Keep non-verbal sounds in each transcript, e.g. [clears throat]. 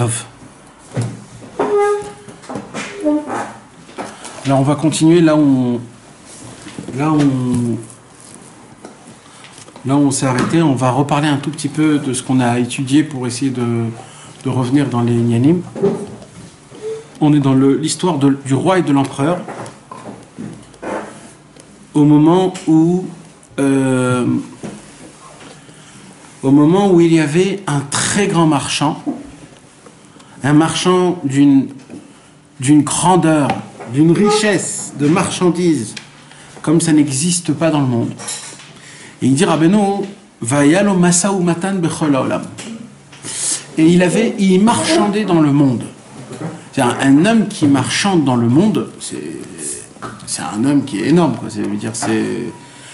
Tov. Alors on va continuer là on, là on, là on s'est arrêté. On va reparler un tout petit peu de ce qu'on a étudié pour essayer de, revenir dans les Nyanim. On est dans l'histoire du roi et de l'empereur au moment où euh, au moment où il y avait un très grand marchand, un marchand d'une grandeur, d'une richesse de marchandises comme ça n'existe pas dans le monde. Et il dit Rabbeinu, Vayalo Masa ou Matan Haolam. Et il avait, il marchandait dans le monde. C'est un, homme qui marchande dans le monde, c'est un homme qui est énorme. Quoi. Ça veut dire c'est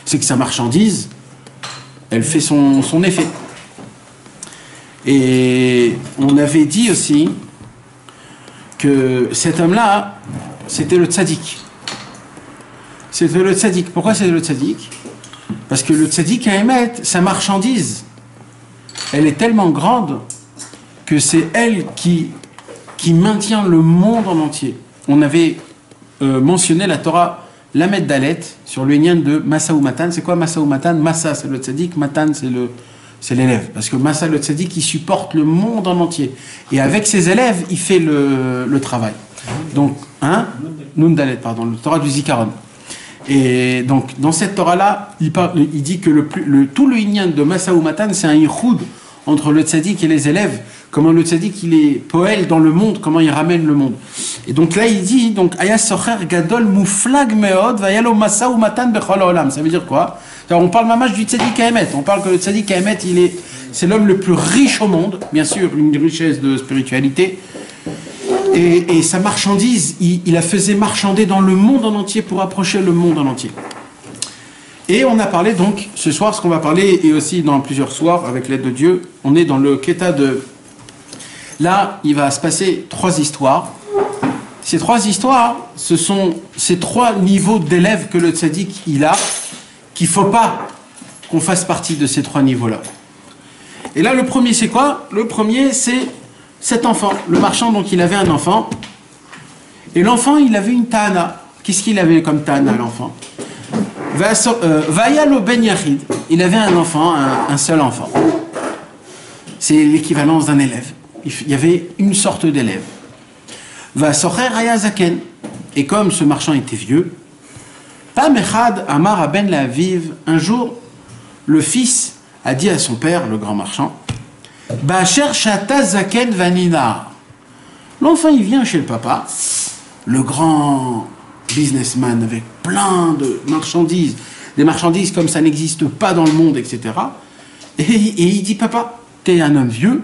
c'est que sa marchandise, elle fait son effet. Et on avait dit aussi que cet homme-là, c'était le tzaddik. C'était le tzaddik. Pourquoi c'est le tzaddik? Parce que le tzaddik à sa marchandise, elle est tellement grande que c'est elle qui, qui maintient le monde en entier. On avait euh, mentionné la Torah Lamed Dalet sur le de Massa ou Matan. C'est quoi Massa ou Matan? Massa c'est le tzaddik, Matan c'est le c'est l'élève. Parce que Massa le tzaddik, il supporte le monde en entier. Et avec ses élèves, il fait le, le travail. Donc, hein? Nun Dalet, pardon, le Torah du Zikaron. Et donc, dans cette Torah-là, il, parle- il dit que le, le- tout le Inyan de Massa ou Matan, c'est un yichoud entre le tzaddik et les élèves. Comment le tzaddik, il est poël dans le monde, comment il ramène le monde. Et donc là, il dit, donc, Aya Socher Gadol Muflag Meod, Vayalo Massa ou Matan Bechol Olam. Ça veut dire quoi? On parle mamash du tzaddik à Emet. On parle que le tzaddik à Emet, il est, c'est l'homme le plus riche au monde. Bien sûr, une richesse de spiritualité. Et, sa marchandise, il, il la faisait marchander dans le monde en entier pour approcher le monde en entier. Et on a parlé donc, ce soir, ce qu'on va parler, et aussi dans plusieurs soirs, avec l'aide de Dieu, on est dans le Keta de... Là, il va se passer trois histoires. Ces trois histoires, ce sont ces trois niveaux d'élèves que le tzaddik, il a, qu'il ne faut pas qu'on fasse partie de ces trois niveaux-là. Et là, le premier, c'est quoi? Le premier, c'est cet enfant. Le marchand, donc, il avait un enfant. Et l'enfant, il avait une ta'ana. Qu'est-ce qu'il avait comme ta'ana, l'enfant? Euh, Vayalo Ben Yachid. Il avait un enfant, un, seul enfant. C'est l'équivalence d'un élève. Il y avait une sorte d'élève. Va socher Zaken. Et comme ce marchand était vieux, Pam Echad Amar à Ben Laviv, un jour, le fils a dit à son père, le grand marchand, Bacher Shata Zaken Vanina. L'enfant, il vient chez le papa, le grand businessman avec plein de marchandises, des marchandises comme ça n'existe pas dans le monde, etc. Et, il dit, papa, t'es un homme vieux,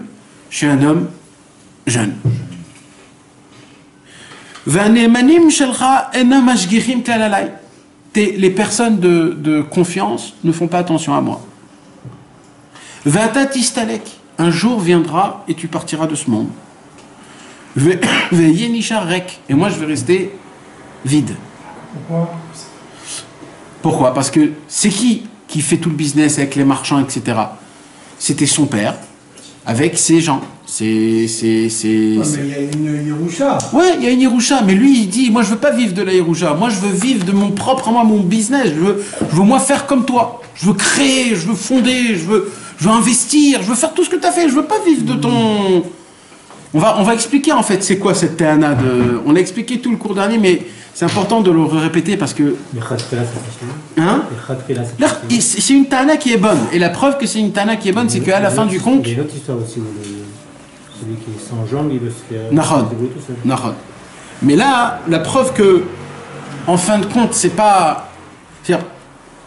je suis un homme jeune. Vanemanim shelcha enam. Les personnes de, de confiance ne font pas attention à moi. Vatatistalek. Un jour viendra et tu partiras de ce monde. [coughs] Rek. Et moi je vais rester vide. Pourquoi? Pourquoi? Parce que c'est qui qui fait tout le business avec les marchands, etc. C'était son père, avec ses gens. C'est. c'est, c'est, Ouais, mais il y a une Yerusha. Ouais, il y a une Yerusha, mais lui, il dit, moi, je veux pas vivre de la Yerusha. Moi, je veux vivre de mon propre, moi, mon business. Je veux, je veux moi faire comme toi. Je veux créer, je veux fonder, je veux, je veux investir, je veux faire tout ce que tu as fait. Je veux pas vivre de ton... On va, on va expliquer, en fait, c'est quoi cette Théana de... On a expliqué tout le cours dernier, mais c'est important de le répéter parce que... Hein c'est c'est une Tana qui est bonne. Et la preuve que c'est une Tana qui est bonne, c'est qu'à la fin du compte... Il y a une autre histoire aussi, celui qui est sans jambes, il veut se faire. Nahon. Mais là, la preuve que, en fin de compte, c'est pas,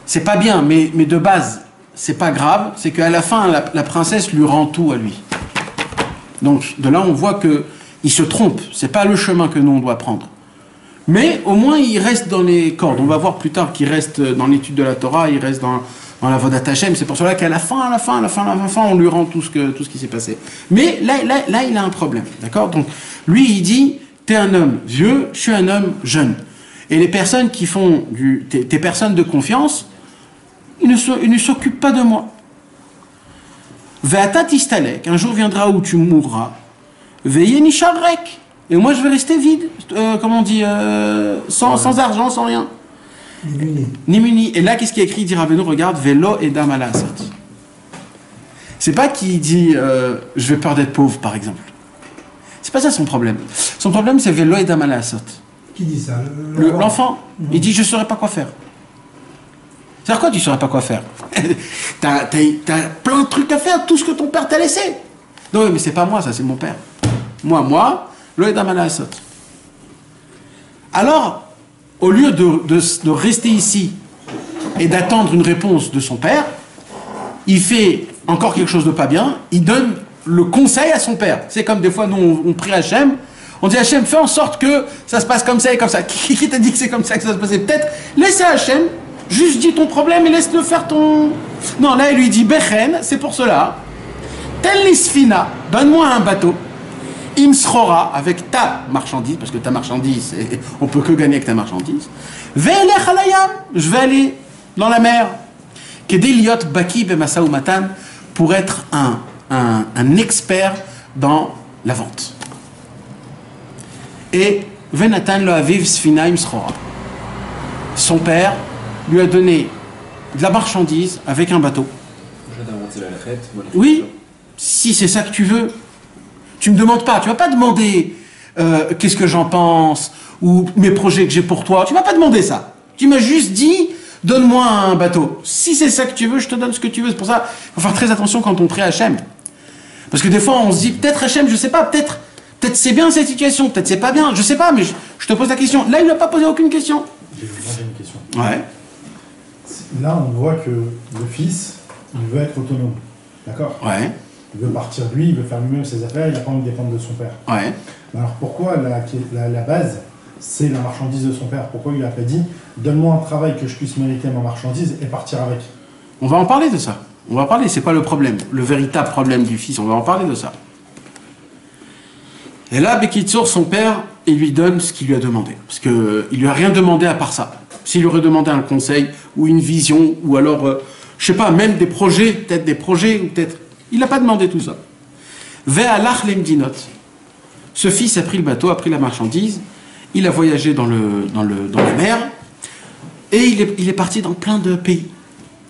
c'est pas bien, mais, mais de base, c'est pas grave. C'est qu'à la fin, la, la princesse lui rend tout à lui. Donc de là, on voit que il se trompe. C'est pas le chemin que nous on doit prendre. Mais au moins, il reste dans les cordes. On va voir plus tard qu'il reste dans l'étude de la Torah, il reste dans, dans la Vodat Hashem. C'est pour cela qu'à la fin, à la fin, à la fin, à la fin, on lui rend tout ce, que, tout ce qui s'est passé. Mais là, là, là, il a un problème. D'accord? Donc, lui, il dit T'es un homme vieux, je suis un homme jeune. Et les personnes qui font du. Tes, tes personnes de confiance, ils ne s'occupent pas de moi. Ve'ata tistalek, un jour viendra où tu mourras. Veillez rek. Et moi, je vais rester vide. Euh, comment on dit euh, sans, sans argent, sans rien. Ni muni. Ni muni. Et là, qu'est-ce qui est écrit? Il dit Rabbeinu, regarde, vélo et dam ala asot. C'est pas qu'il dit euh, je vais peur d'être pauvre, par exemple. C'est pas ça son problème. Son problème, c'est vélo et dam ala asot. Qui dit ça? Le- Le- l'enfant. L'enfant, il dit je saurais pas quoi faire. C'est-à-dire quoi tu saurais pas quoi faire? [laughs] T'as plein de trucs à faire, tout ce que ton père t'a laissé. Non, mais c'est pas moi, ça, c'est mon père. Moi, moi, l'Oedam Asot. Alors, au lieu de, de- rester ici et d'attendre une réponse de son père, il fait encore quelque chose de pas bien, il donne le conseil à son père. C'est comme des fois, nous, on, prie Hachem, on dit Hachem, fais en sorte que ça se passe comme ça et comme ça. [laughs] Qui, t'a dit que c'est comme ça que ça se passait? Peut-être, laisse Hachem, juste dis ton problème et laisse-le faire ton... Non, là, il lui dit, Bechen, c'est pour cela. Tel l'isfina, donne-moi un bateau. Imsrora, avec ta marchandise, parce que ta marchandise, on peut que gagner avec ta marchandise. Ve'elech alayam, je vais aller dans la mer. Kedeliot baki pour être un, un, un expert dans la vente. Et Venatan lo aviv sfina imsrora. Son père lui a donné de la marchandise avec un bateau. Oui, si c'est ça que tu veux. Tu me demandes pas, tu vas pas demander euh, qu'est-ce que j'en pense ou mes projets que j'ai pour toi. Tu vas pas demander ça. Tu m'as juste dit donne-moi un bateau. Si c'est ça que tu veux, je te donne ce que tu veux. C'est pour ça qu'il faut faire très attention quand on prie Hachem. Parce que des fois on se dit peut-être Hachem, je sais pas, peut-être peut-être c'est bien cette situation, peut-être c'est pas bien, je sais pas, mais je, je te pose la question. Là il n'a pas posé aucune question. J'ai une question. Ouais. Là, on voit que le fils, il veut être autonome. D'accord? Ouais. Il veut partir lui, il veut faire lui-même ses affaires, il n'a pas envie de dépendre de son père. Ouais. Alors pourquoi la, la, la base, c'est la marchandise de son père? Pourquoi il n'a pas dit donne-moi un travail que je puisse mériter ma marchandise et partir avec? On va en parler de ça. On va en parler, c'est quoi le problème Le véritable problème du fils, on va en parler de ça. Et là, Bekitsour, son père, il lui donne ce qu'il lui a demandé. Parce qu'il lui a rien demandé à part ça. S'il lui aurait demandé un conseil, ou une vision, ou alors, euh, je sais pas, même des projets, peut-être des projets, ou peut-être... Il n'a pas demandé tout ça. Ve'alach lemdinot. Ce fils a pris le bateau, a pris la marchandise, il a voyagé dans, la mer, et il est, il est parti dans plein de pays.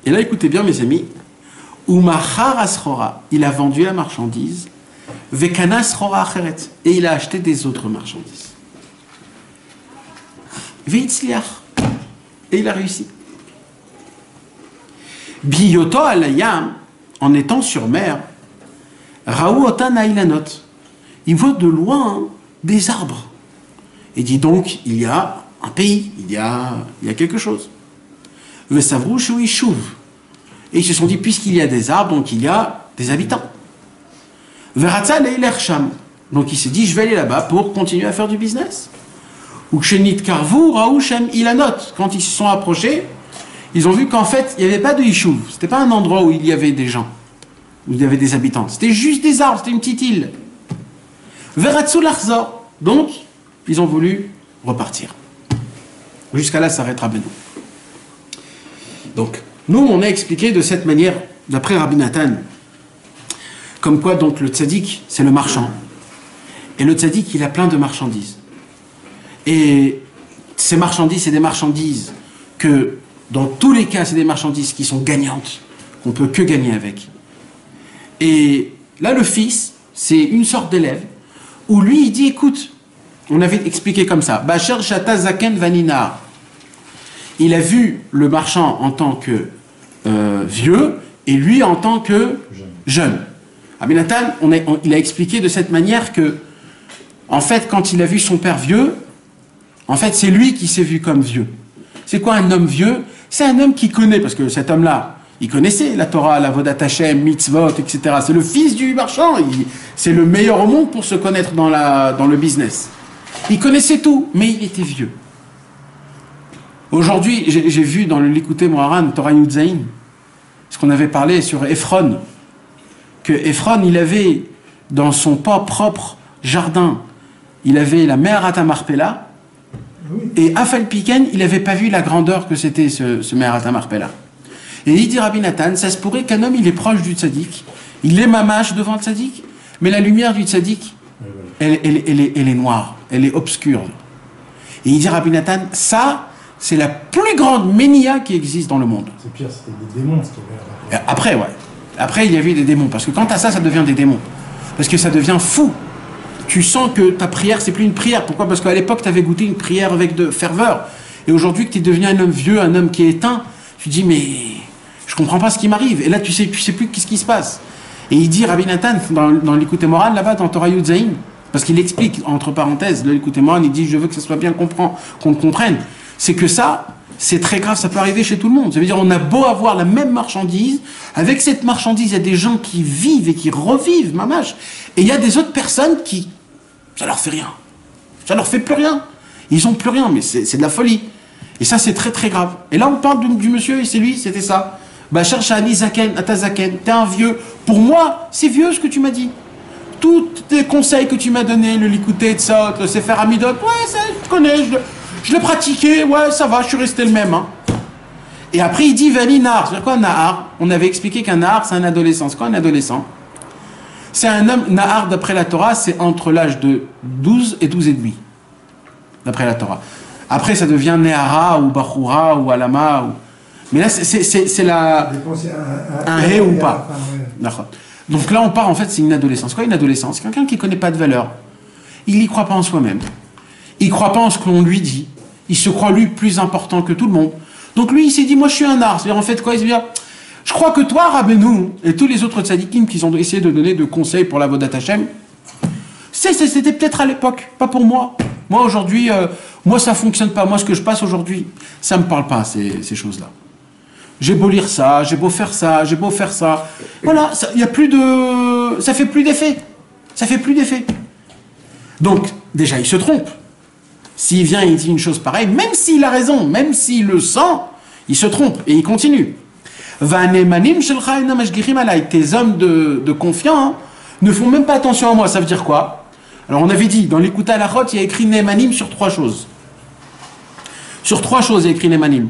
Et là, écoutez bien, mes amis. Umachar asrora, il a vendu la marchandise. Vekana asrora acheret, et il a acheté des autres marchandises. Veitzliach, et il a réussi. Biyoto alayam, en étant sur mer, Raou otan ailanot, il voit de loin des arbres. Et dit donc, il y a un pays, il y a, il y a quelque chose. Vesavrouch ou Ishuv. Et ils se sont dit, puisqu'il y a des arbres, donc il y a des habitants. Veratza Sham. Donc il s'est dit, je vais aller là-bas pour continuer à faire du business. Ou Kshenit Karvou, Raouchem Ilanot. Quand ils se sont approchés, ils ont vu qu'en fait, il n'y avait pas de Ishuv. C'était pas un endroit où il y avait des gens, où il y avait des habitants. C'était juste des arbres, c'était une petite île. Veratzu Larzor. Donc, ils ont voulu repartir. Jusqu'à là, ça s'arrêtera Benoît. Donc, nous, on a expliqué de cette manière, d'après Rabbi Nathan, comme quoi donc le tzaddik, c'est le marchand. Et le tzaddik, il a plein de marchandises. Et ces marchandises, c'est des marchandises que, dans tous les cas, c'est des marchandises qui sont gagnantes, qu'on peut que gagner avec. Et là, le fils, c'est une sorte d'élève, où lui, il dit, écoute, on avait expliqué comme ça, Bacher Shata Zaken Vanina. Il a vu le marchand en tant que euh, vieux et lui en tant que jeune. Abinatan, on- il a expliqué de cette manière que, en fait, quand il a vu son père vieux, en fait, c'est lui qui s'est vu comme vieux. C'est quoi un homme vieux? C'est un homme qui connaît, parce que cet homme-là, il connaissait la Torah, la Vodat Hashem, mitzvot, etc. C'est le fils du marchand. C'est le meilleur au monde pour se connaître dans, le business. Il connaissait tout, mais il était vieux. Aujourd'hui, j'ai vu dans le L'écouter Moharan, Torah Yudzaïn, ce qu'on avait parlé sur Ephron, que Ephron, il avait dans son pas propre jardin, il avait la mer Atamarpella. Et Afalpiken, il n'avait pas vu la grandeur que c'était ce, ce mer Atamarpella. Et il dit Rabbi Nathan, ça se pourrait qu'un homme, il est proche du tzaddik, il est mamache devant le tzaddik, mais la lumière du tzaddik, elle, elle- elle est, elle est noire, elle est obscure. Et il dit Rabbi Nathan, ça, c'est la plus grande ménia qui existe dans le monde. C'est pire, c'était des démons Après, ouais. Après, il y avait des démons. Parce que quand à ça, ça devient des démons. Parce que ça devient fou. Tu sens que ta prière, c'est plus une prière. Pourquoi? Parce qu'à l'époque, tu avais goûté une prière avec de ferveur. Et aujourd'hui, que tu es devenu un homme vieux, un homme qui est éteint, tu dis, mais je comprends pas ce qui m'arrive. Et là, tu sais, tu sais plus qu'est-ce qui se passe. Et il dit, Rabbi Nathan, dans, dans l'écouté moral, là-bas, dans Torah Yudzaïn, parce qu'il explique, entre parenthèses, l'écouté moral, il dit, je veux que ça soit bien comprend- qu'on le comprenne. C'est que ça, c'est très grave, ça peut arriver chez tout le monde. Ça veut dire, on a beau avoir la même marchandise, avec cette marchandise, il y a des gens qui vivent et qui revivent, mamache. Et il y a des autres personnes qui, ça leur fait rien. Ça leur fait plus rien. Ils ont plus rien, mais c'est de la folie. Et ça, c'est très très grave. Et là, on parle du, monsieur, et c'est lui, c'était ça. Bah, cherche à Zaken, à Tazaken, t'es un vieux. Pour moi, c'est vieux ce que tu m'as dit. Tous tes conseils que tu m'as donnés, le likouté, de ça, le sefer amidot, ouais, ça, je connais, je, je l'ai pratiqué, ouais, ça va, je suis resté le même. hein. Et après, il dit Vani Nahar. C'est quoi Nahar On avait expliqué qu'un Nahar, c'est un adolescent. C'est quoi un adolescent? C'est un homme, Nahar, d'après la Torah, c'est entre l'âge de 12 et 12 et demi. D'après la Torah. Après, ça devient Nehara ou Bachura ou Alama. Ou... Mais là, c'est- la. Dépenser un, Un hé ou pas. ouais. Donc là, on part, en fait, c'est une adolescence. Quoi, une adolescence? Quelqu'un qui ne connaît pas de valeur. Il n'y croit pas en soi-même. Il ne croit pas en ce que l'on lui dit. Il se croit, lui, plus important que tout le monde. Donc lui, il s'est dit, moi, je suis un art. C'est-à-dire, en fait, quoi? Il se dit, ah, je crois que toi, Rabbeinu, et tous les autres tzadikim qui ont essayé de donner de conseils pour la Vodat Hashem, c'était peut-être à l'époque, pas pour moi. Moi, aujourd'hui, euh, moi, ça fonctionne pas. Moi, ce que je passe aujourd'hui, ça me parle pas, ces, ces choses-là. J'ai beau lire ça, j'ai beau faire ça, j'ai beau faire ça. Voilà, il y a plus de, ça fait plus d'effet. Ça fait plus d'effet. Donc, déjà, il se trompe. S'il vient et il dit une chose pareille, même s'il a raison, même s'il le sent, il se trompe et il continue. Vanemanim shelcha mashgichim alai. Tes hommes de, de confiance ne font même pas attention à moi. Ça veut dire quoi? Alors, on avait dit, dans l'écoute à la rote, il y a écrit Nemanim sur trois choses. Sur trois choses, il y a écrit Nemanim.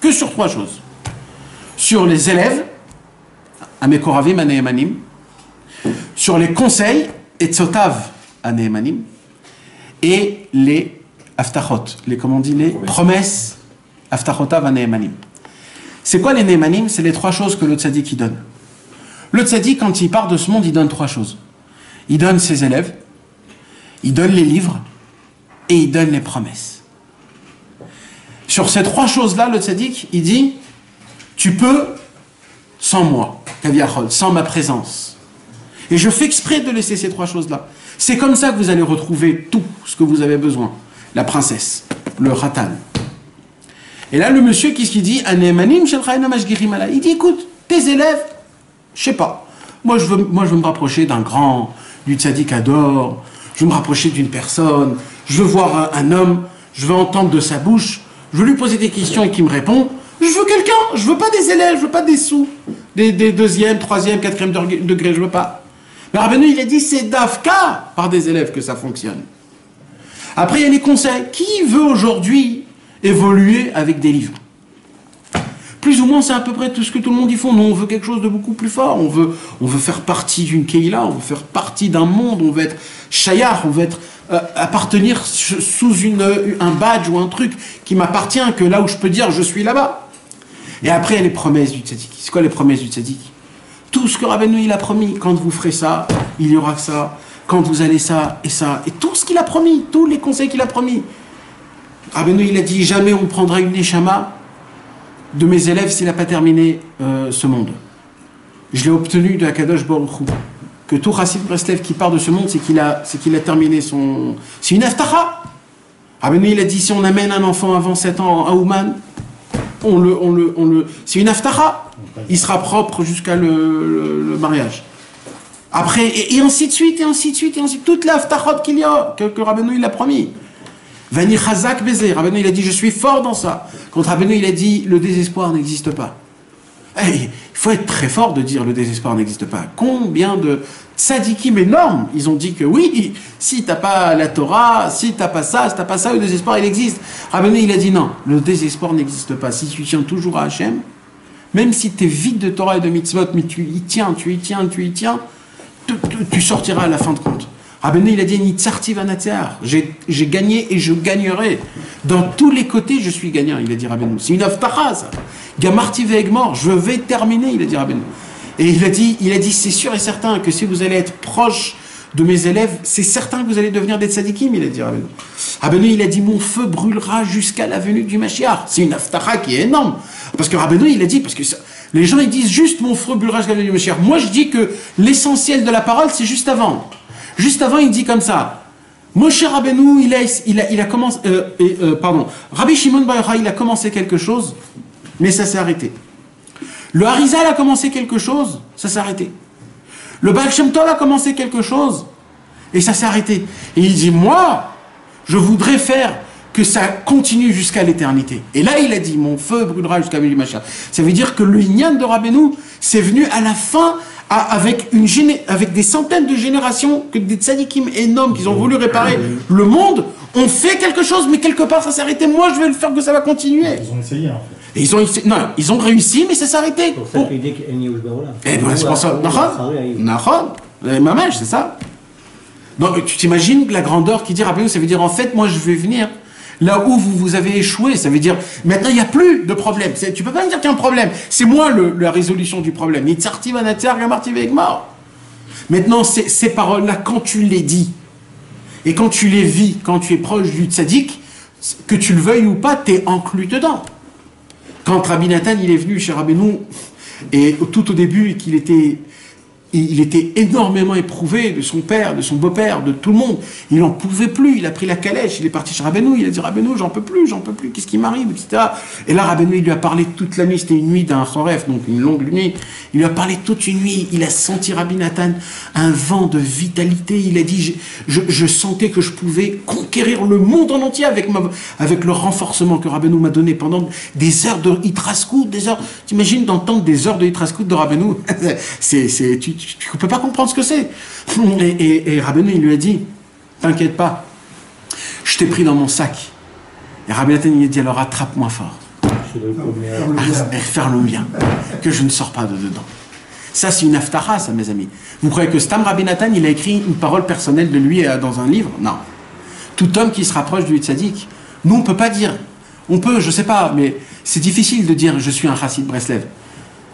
Que sur trois choses sur les élèves, Amekoravim Anehemanim, sur les conseils, Etzotav Anehemanim, et les Aftachot, les, comment on dit, les promesses, Aftachotav Anehemanim. C'est quoi les Nehemanim C'est les trois choses que le tzaddik il donne. Le tzaddik, quand il part de ce monde, il donne trois choses. Il donne ses élèves, il donne les livres, et il donne les promesses. Sur ces trois choses-là, le tzaddik, il dit, tu peux sans moi, sans ma présence. Et je fais exprès de laisser ces trois choses-là. C'est comme ça que vous allez retrouver tout ce que vous avez besoin. La princesse, le khatan. Et là, le monsieur, qu'est-ce qu'il dit? Il dit, écoute, tes élèves, je sais pas. Moi, je veux, me rapprocher d'un grand, du tzaddik adore. Je veux me rapprocher d'une personne. Je veux voir un, homme. Je veux entendre de sa bouche. Je veux lui poser des questions et qu'il me répond. Je veux quelqu'un. Je veux pas des élèves. Je veux pas des sous. Des, des deuxième, troisième, quatrième degré, je veux pas. Mais Rabbeinu, il a dit, c'est d'Afka par des élèves que ça fonctionne. Après, il y a les conseils. Qui veut aujourd'hui évoluer avec des livres plus ou moins, c'est à peu près tout ce que tout le monde y font. Nous, on veut quelque chose de beaucoup plus fort. On veut, on veut faire partie d'une Keila, on veut faire partie d'un monde, on veut être Shayar, on veut être, euh, appartenir sous une, un badge ou un truc qui m'appartient, que là où je peux dire je suis là-bas. Et après, les promesses du tzaddik. C'est quoi les promesses du tzaddik? Tout ce que Rabbeinu il a promis, quand vous ferez ça, il y aura ça. Quand vous allez ça et ça. Et tout ce qu'il a promis, tous les conseils qu'il a promis. Rabbeinu il a dit jamais on prendra une neshama de mes élèves s'il n'a pas terminé euh, ce monde. Je l'ai obtenu de Akadosh Baruch. Que tout Chassid Breslev qui part de ce monde, c'est qu'il a, a terminé son... C'est une aftacha Rabbeinu il a dit si on amène un enfant avant 7 ans à Ouman, on le, on le, on le... C'est une aftacha Il sera propre jusqu'à le, mariage. Après, et, et ainsi de suite, et ainsi de suite, et ainsi de suite. Toute l'aftachot qu'il y a, que, que Rabbeinu il a promis. Vani Chazak Bézé. Rabbeinu, il a dit, je suis fort dans ça. Quand Rabbeinu, il a dit, le désespoir n'existe pas. Eh, il faut être très fort de dire le désespoir n'existe pas. Combien de tzadikim énormes, ils ont dit que oui, si t'as pas la Torah, si t'as pas ça, si t'as pas ça, le désespoir, il existe. Rabbeinu, il a dit non, le désespoir n'existe pas. Si tu tiens toujours à Hachem, même si tu es vide de Torah et de mitzvot, mais tu y tiens, tu y tiens, tu y tiens, tu sortiras à la fin de compte. Rabbeinu, il a dit. J'ai gagné et je gagnerai. Dans tous les côtés, je suis gagnant, il a dit Rabbeinu. C'est une avtacha, ça. Gamarti mort. Je vais terminer, il a dit Rabbeinu. Et il a dit, dit c'est sûr et certain que si vous allez être proche de mes élèves, c'est certain que vous allez devenir des tzadikim, il a dit Rabbeinu. Rabbeinu, il a dit mon feu brûlera jusqu'à la venue du Mashiach. C'est une avtacha qui est énorme. Parce que Rabbeinu, il a dit, parce que les gens ils disent juste mon feu brûlera jusqu'à la venue du Mashiach. Moi je dis que l'essentiel de la parole c'est juste avant. Juste avant, il dit comme ça. Moshe Rabbeinu, il a, il a, commencé, euh, euh, pardon, Rabbi Shimon Bar il a commencé quelque chose, mais ça s'est arrêté. Le Harizal a commencé quelque chose, ça s'est arrêté. Le Baal Shem a commencé quelque chose, et ça s'est arrêté. Et il dit, moi, je voudrais faire que ça continue jusqu'à l'éternité. Et là, il a dit, mon feu brûlera jusqu'à Mili Mashiach. Ça veut dire que le Inyan de Rabbeinu, c'est venu à la fin, avec, une géné- avec des centaines de générations, que des tzadikim énormes qui ont voulu réparer le monde, ont fait quelque chose, mais quelque part, ça s'est arrêté. Moi, je vais le faire que ça va continuer. Ils ont essayé, en fait. Et ils ont, essayé- non, ils ont réussi, mais ça s'est arrêté. pour ça Pour- qu'il dit qu'il y a Baola. eh ben, c'est pour ça. Nahon c'est ça. Donc, tu t'imagines la grandeur qui dit Rabbeinu, ça veut dire en fait, moi je vais venir là où vous, vous avez échoué. Ça veut dire maintenant il n'y a plus de problème. Tu peux pas me dire qu'il y a un problème. C'est moi la résolution du problème. Maintenant, ces, paroles-là, quand tu les dis et quand tu les vis, quand tu es proche du tzaddik, que tu le veuilles ou pas, tu es inclus dedans. Quand Rabbi Nathan il est venu chez Rabbeinu, et tout au début qu'il était, il était énormément éprouvé de son père, de son beau-père, de tout le monde. Il n'en pouvait plus, il a pris la calèche, il est parti chez Rabbeinu, il a dit Rabbeinu, j'en peux plus, j'en peux plus, qu'est-ce qui m'arrive. Et là, Rabbeinu, il lui a parlé toute la nuit, c'était une nuit d'un choref, donc une longue nuit. Il lui a parlé toute une nuit, il a senti Rabbi Nathan un vent de vitalité. Il a dit, je, sentais que je pouvais conquérir le monde en entier avec, le renforcement que Rabbeinu m'a donné pendant des heures de Hitraskout, des heures. T'imagines d'entendre des heures de Hitraskout de Rabbeinu? [laughs] C'est, tu, tu peux pas comprendre ce que c'est. [laughs] Et, et, il lui a dit, t'inquiète pas, je t'ai pris dans mon sac. Et Rabbi Nathan, il a dit, alors attrape-moi fort. Premier. Ah, faire le bien, que je ne sors pas de dedans. Ça, c'est une aftara, ça, mes amis. Vous croyez que Stam Rabbi il a écrit une parole personnelle de lui euh, dans un livre? Non. Tout homme qui se rapproche du tzaddik, nous, on peut pas dire. On peut, je sais pas, mais c'est difficile de dire je suis un chassid Breslev.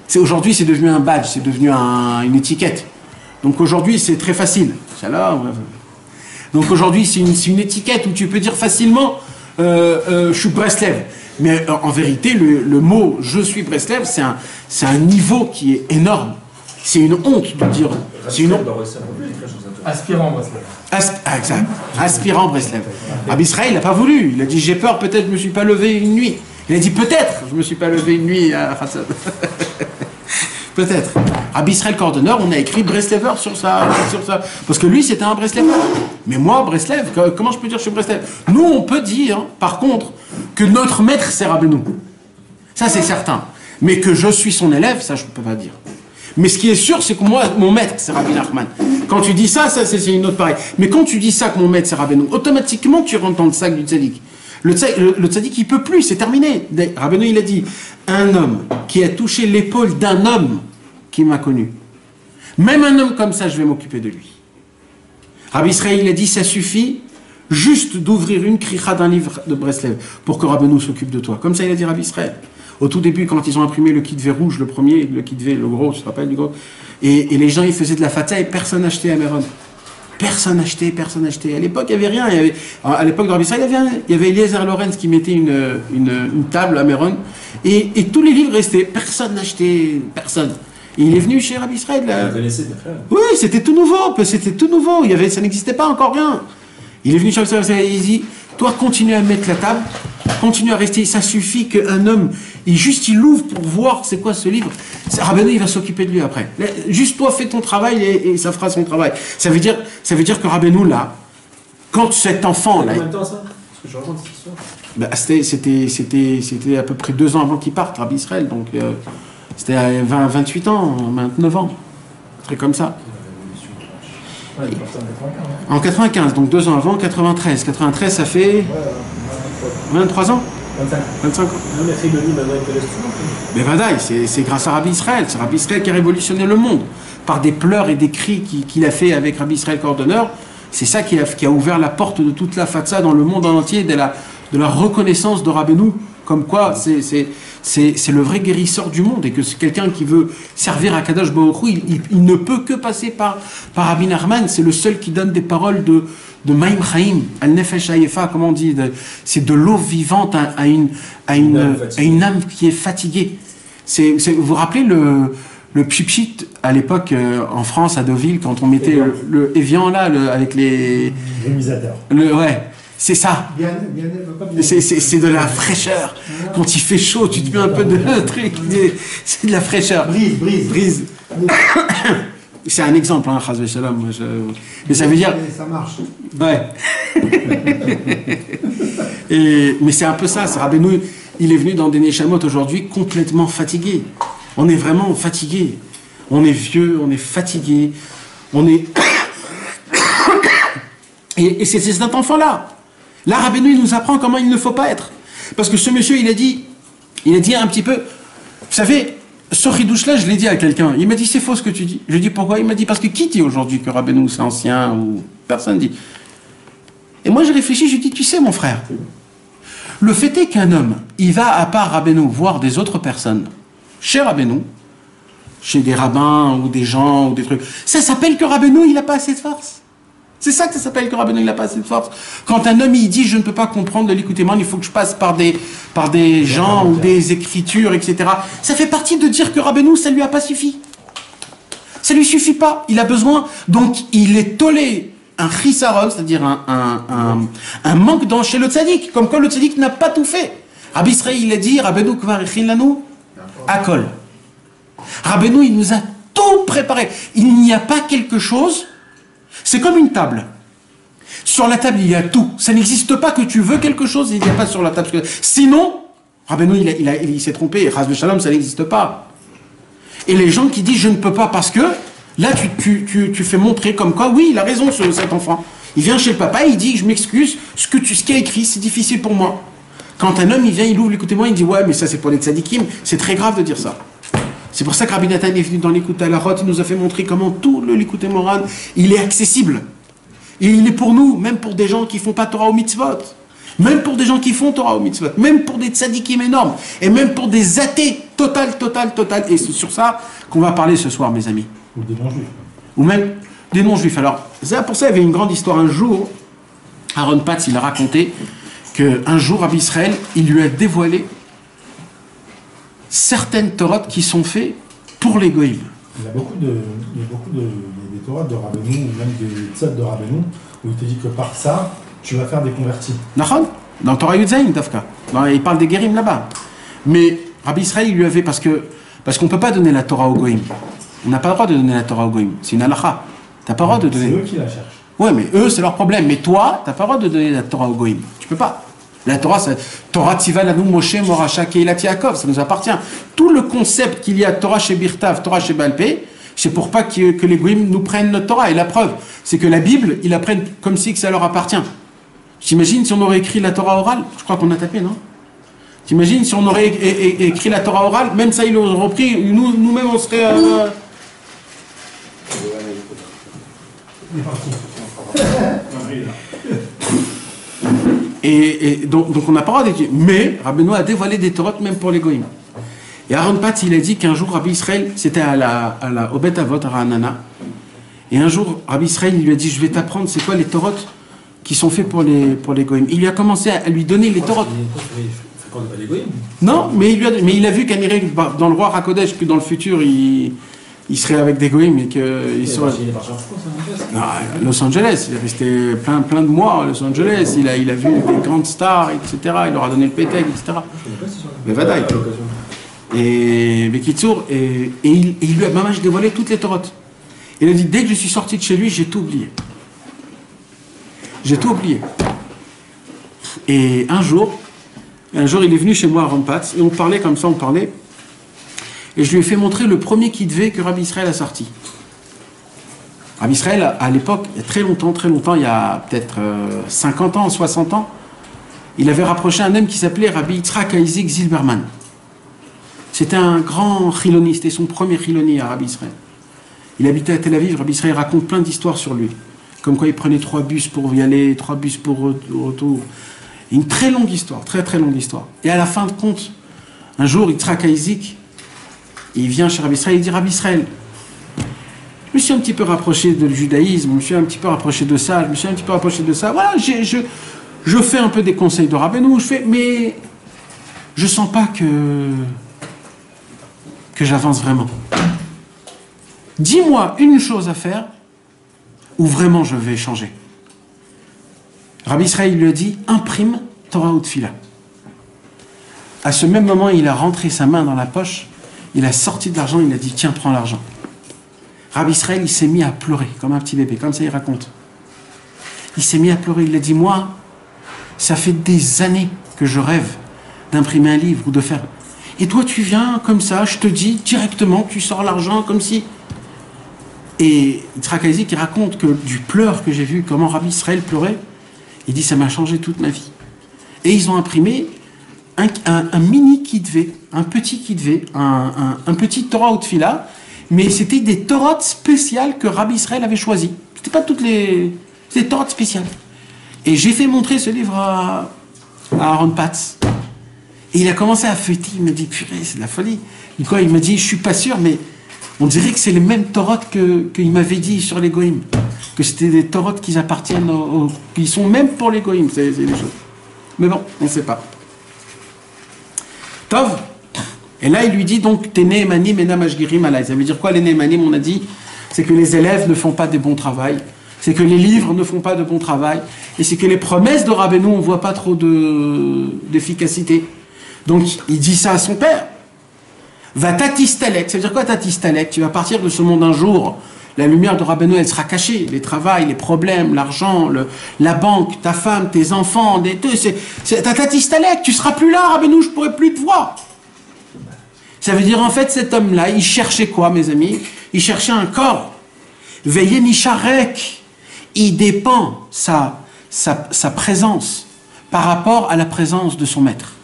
C'est aujourd'hui, c'est devenu un badge, c'est devenu un- une étiquette. Donc aujourd'hui, c'est très facile. Shalom. Donc aujourd'hui, c'est une, étiquette où tu peux dire facilement euh, euh, je suis Breslev. Mais euh, en vérité, le, le mot je suis Breslev, c'est un, niveau qui est énorme. C'est une honte de dire. C'est une honte. Aspirant, Breslev. Asp- ah, exact. Aspirant Breslev. Rabbi Israël, il n'a pas voulu. Il a dit J'ai peur, peut-être je me suis pas levé une nuit. Il a dit Peut-être je me suis pas levé une nuit à Hassan. [laughs] peut-être. Rabbi Israël Cordonneur, on a écrit Breslever sur ça, sur ça. Parce que lui, c'était un Breslever. Mais moi, Breslev, co- comment je peux dire que je suis Breslev? Nous, on peut dire, par contre, que notre maître, c'est Rabbeinu. Ça, c'est certain. Mais que je suis son élève, ça, je ne peux pas dire. Mais ce qui est sûr, c'est que moi, mon maître, c'est Rabbi Nachman. Quand tu dis ça, ça c'est c'est une autre pareille. Mais quand tu dis ça que mon maître, c'est Rabbeinu, automatiquement, tu rentres dans le sac du tzaddik. Le tzaddik, le, le tzaddik, il peut plus, c'est terminé. Rabbeinu, il a dit, un homme qui a touché l'épaule d'un homme qui m'a connu. Même un homme comme ça, je vais m'occuper de lui. Rabbi Israël, il a dit, ça suffit juste d'ouvrir une kricha d'un livre de Breslev pour que Rabbeinu s'occupe de toi. Comme ça, il a dit Rabbi Israël. Au tout début, quand ils ont imprimé le kit V rouge, le premier, le kit V, le gros, tu te rappelles du gros, et, les gens, ils faisaient de la fata et personne n'achetait à Meron. Personne n'achetait, personne n'achetait. À l'époque, il n'y avait rien. Il y avait, à l'époque Israël, il y avait, un- il y avait Eliezer Lorenz qui mettait une, une, une table à Meron, et, et tous les livres restaient. Personne n'achetait, personne. Et il est venu chez Rabbi Israël. là. Vous connaissez Oui, c'était tout nouveau, c'était tout nouveau, il y avait, ça n'existait pas encore rien. Il est venu chez Rabbi Israël et il dit, toi continue à mettre la table, continue à rester, ça suffit qu'un homme, il juste il ouvre pour voir c'est quoi ce livre. Rabbeinu, il va s'occuper de lui après. Juste toi fais ton travail et, et ça fera son travail. Ça veut dire, ça veut dire que Rabbeinu là, quand cet enfant là, bah, c'était, c'était, c'était à peu près deux ans avant qu'il parte, Rabbi Israël. Donc, euh, c'était à 20, 28 ans, 29 ans. Un truc comme ça. Ouais, il est parti en 95. hein. En 95, donc deux ans avant, 93. 93, ça fait Ouais, 23 ans 25. 25 ans. Mais Vadaï, c'est c'est grâce à Rabbi Israël. C'est Rabbi Israël qui a révolutionné le monde. Par des pleurs et des cris qui- qu'il a fait avec Rabbi Israël Cordonneur, C'est ça qui a, qui a ouvert la porte de toute la fatsa dans le monde entier, de la, de la reconnaissance de Rabbeinu, comme quoi c'est, c'est, c'est, c'est le vrai guérisseur du monde et que c'est quelqu'un qui veut servir à Kadosh Baruch Hu, il, il- il ne peut que passer par, par Rabbi Nachman, c'est le seul qui donne des paroles de, de Maïm Chaim, Al-Nefesh Hayefa, comment on dit, c'est de l'eau vivante à, à une, à, une, âme à une âme qui est fatiguée. C'est, vous vous rappelez le, le pchipchit à l'époque euh, en France, à Deauville, quand on mettait Evian. le, le Evian là, le- avec les. Rémisateur. Le, ouais, c'est ça. C'est, de la fraîcheur. Quand il fait chaud, tu te mets un peu de [laughs] truc. C'est de la fraîcheur. Brise, brise. Brise. [coughs] C'est un exemple, hein, je- Mais ça veut dire. Ça marche. Ouais. [laughs] Et, mais c'est un peu ça. Rabbeinu, il est venu dans des Neshamot aujourd'hui complètement fatigué. On est vraiment fatigué. On est vieux, on est fatigué. On est. [coughs] Et, c'est cet enfant-là. Là, Rabbeinu, il nous apprend comment il ne faut pas être. Parce que ce monsieur, il a dit, il a dit un petit peu, vous savez, ce ridouche-là, je l'ai dit à quelqu'un. Il m'a dit, c'est faux ce que tu dis. Je dit, pourquoi? Il m'a dit, parce que qui dit aujourd'hui que Rabbeinu, c'est ancien ou personne dit? Et moi, j'ai réfléchi, je lui ai dit, tu sais, mon frère, le fait est qu'un homme, il va, à part Rabbeinu, voir des autres personnes, chez Rabbeinu, chez des rabbins ou des gens ou des trucs, ça s'appelle que Rabbeinu, il n'a pas assez de force. C'est ça que ça s'appelle que Rabbeinu, il n'a pas assez de force. Quand un homme, il dit, je ne peux pas comprendre de l'écoutement, il faut que je passe par des, par des gens ou des écritures, etc. Ça fait partie de dire que Rabbeinu, ça lui a pas suffi. Ça lui suffit pas. Il a besoin. Donc, il est tollé un chisaron, c'est-à-dire un, un, un, un manque dans chez le tzaddik. Comme quoi le tzaddik n'a pas tout fait. Rabbi Israël, il a dit, Rabbeinu kvar echin lanu, akol. Rabbeinu, il nous a tout préparé. Il n'y a pas quelque chose. C'est comme une table. Sur la table, il y a tout. Ça n'existe pas que tu veux quelque chose il n'y a pas sur la table. Sinon, Rabbeinu, il, a- il, a- il s'est trompé. Ras Shalom, ça n'existe pas. Et les gens qui disent je ne peux pas parce que, là, tu, fais montrer comme quoi, oui, il a raison, ce- cet enfant. Il vient chez le papa, il dit je m'excuse, ce que tu, ce est écrit, c'est difficile pour moi. Quand un homme, il vient, il ouvre l'écoutez-moi, il dit ouais, mais ça, c'est pour les tzadikim, c'est très grave de dire ça. C'est pour ça que Rabbi Nathan est venu dans l'écoute à la rote, il nous a fait montrer comment tout le l'écoute moran, il est accessible. Et il est pour nous, même pour des gens qui font pas Torah au mitzvot. Même pour des gens qui font Torah au mitzvot. Même pour des tzadikim énormes. Et même pour des athées total, total, total. Et c'est sur ça qu'on va parler ce soir, mes amis. Ou des non-juifs. Ou même des non-juifs. Alors, ça, pour ça, il y avait une grande histoire. Un jour, Aaron Patz, il a raconté qu'un jour, Rabbi Israël, il lui a dévoilé certaines Torotes qui sont faites pour les goïms. Il y a beaucoup de, il y a beaucoup de, des Torahs de Rabbeinu, ou même des tzad de Rabbeinu, où il te dit que par ça, tu vas faire des convertis. Nachon Dans Torah Yudzaïn, Dafka. Il parle des guérims là-bas. Mais Rabbi Israël, il lui avait. Parce que parce qu'on ne peut pas donner la Torah aux goïms. On n'a pas le droit de donner la Torah aux goïms. C'est une halakha. Tu n'as pas le droit de C'est donner. eux qui la cherchent. Ouais, mais eux, c'est leur problème. Mais toi, tu n'as pas le droit de donner la Torah aux goïms. Tu peux pas. La Torah, c'est Torah Tziva Lanu Moshe Moracha Keilat Yaakov, ça nous appartient. Tout le concept qu'il y a Torah chez Birtav, Torah chez Balpé, c'est pour pas que, que les goïms nous prennent notre Torah. Et la preuve, c'est que la Bible, ils la prennent comme si que ça leur appartient. T'imagines si on aurait écrit la Torah orale? Je crois qu'on a tapé, non? T'imagines si on aurait é- é- é- écrit la Torah orale? Même ça, ils l'auraient repris. Nous, nous-mêmes, on serait. euh, Il est parti. [laughs] Et, et donc, donc on n'a pas le droit d'étudier. Mais Rabbeinu a dévoilé des Torahs même pour les goïms. Et Aaron Patz, il a dit qu'un jour, Rabbi Israël, c'était à la, à la, Avot, à Ranana. Et un jour, Rabbi Israël, il lui a dit, je vais t'apprendre, c'est quoi les Torahs qui sont faits pour les, pour les goïms. Il lui a commencé à lui donner les Torahs. Non, mais il, lui a, mais il a vu qu'Amiré, dans le roi Rakodesh, que dans le futur, il, il serait avec des goïms et qu'il serait... Il est parti en France, hein, Non, à Los Angeles, il est resté plein, plein de mois à Los Angeles, il a, il a vu des grandes stars, etc. Il leur a donné le pétec, etc. Mais Vadaï. Et Bekitsour, et, et il, et il lui a maman, j'ai dévoilé toutes les torotes. Il a dit, dès que je suis sorti de chez lui, j'ai tout oublié. J'ai tout oublié. Et un jour, un jour, il est venu chez moi à Rampatz, et on parlait comme ça, on parlait. Et je lui ai fait montrer le premier devait que Rabbi Israël a sorti. Rabbi Israël, à- l'époque, il y a très longtemps, très longtemps, il y a peut-être euh, 50 ans, 60 ans, il avait rapproché un homme qui s'appelait Rabbi Yitzhak Isaac Zilberman. C'était un grand chiloni, c'était son premier chiloni à Rabbi Israël. Il habitait à Tel Aviv, Rabbi Israël raconte plein d'histoires sur lui. comme quoi il prenait trois bus pour y aller, trois bus pour re- retour. Une très longue histoire, très très longue histoire. Et à la fin de compte, un jour, à Isaac, il vient chez Rabbi Israël, il dit Rabbi Israël, je me suis un petit peu rapproché de le judaïsme, je me suis un petit peu rapproché de ça, je me suis un petit peu rapproché de ça. Voilà, je, fais un peu des conseils de Rabbeinu, je mais je sens pas que, j'avance vraiment. Dis-moi une chose à faire où vraiment je vais changer. Rabbi Israël lui dit imprime Torah ou Tfila. À ce même moment, il a rentré sa main dans la poche, il a sorti de l'argent, il a dit tiens, prends l'argent. Rabbi Israël, il s'est mis à pleurer comme un petit bébé, comme ça il raconte. Il s'est mis à pleurer, il a dit moi, ça fait des années que je rêve d'imprimer un livre ou de faire. Et toi, tu viens comme ça, je te dis directement, tu sors l'argent comme si. Et Isaac, il raconte que du pleur que j'ai vu, comment Rabbi Israël pleurait, il dit ça m'a changé toute ma vie. Et ils ont imprimé un, mini kitvé, un petit kitvé, un, un, un petit Torah ou Tfila, mais c'était des Torahs spéciales que Rabbi Israël avait choisies. C'était pas toutes les. C'était des Torahs spéciales. Et j'ai fait montrer ce livre à, à Aaron Patz. Et il a commencé à fêter, il me dit, purée, c'est de la folie. Et quoi, il m'a dit, je suis pas sûr, mais on dirait que c'est les mêmes Torahs que qu'il m'avait dit sur les Goïms. Que c'était des Torahs qui appartiennent qui sont même pour les Goïms, c'est des choses. Mais bon, on ne sait pas. Et là, il lui dit donc, t'es Nehemanim et Namashgirim alay. Ça veut dire quoi les Nehemanim On a dit, c'est que les élèves ne font pas de bon travail, c'est que les livres ne font pas de bon travail, et c'est que les promesses de Rabbeinu, on voit pas trop de- d'efficacité. Donc, il dit ça à son père. Va tatistalek. Ça veut dire quoi tatistalek Tu vas partir de ce monde un jour. La lumière de Rabbeinu, elle sera cachée. Les travails, les problèmes, l'argent, la banque, ta femme, tes enfants, des. C'est, c'est, ta. Tu seras plus là, Rabbeinu, je pourrai plus te voir. Ça veut dire en fait cet homme-là, il cherchait quoi, mes amis? Il cherchait un corps. Veillez Misharek. Il dépend sa, sa, sa présence par rapport à la présence de son maître.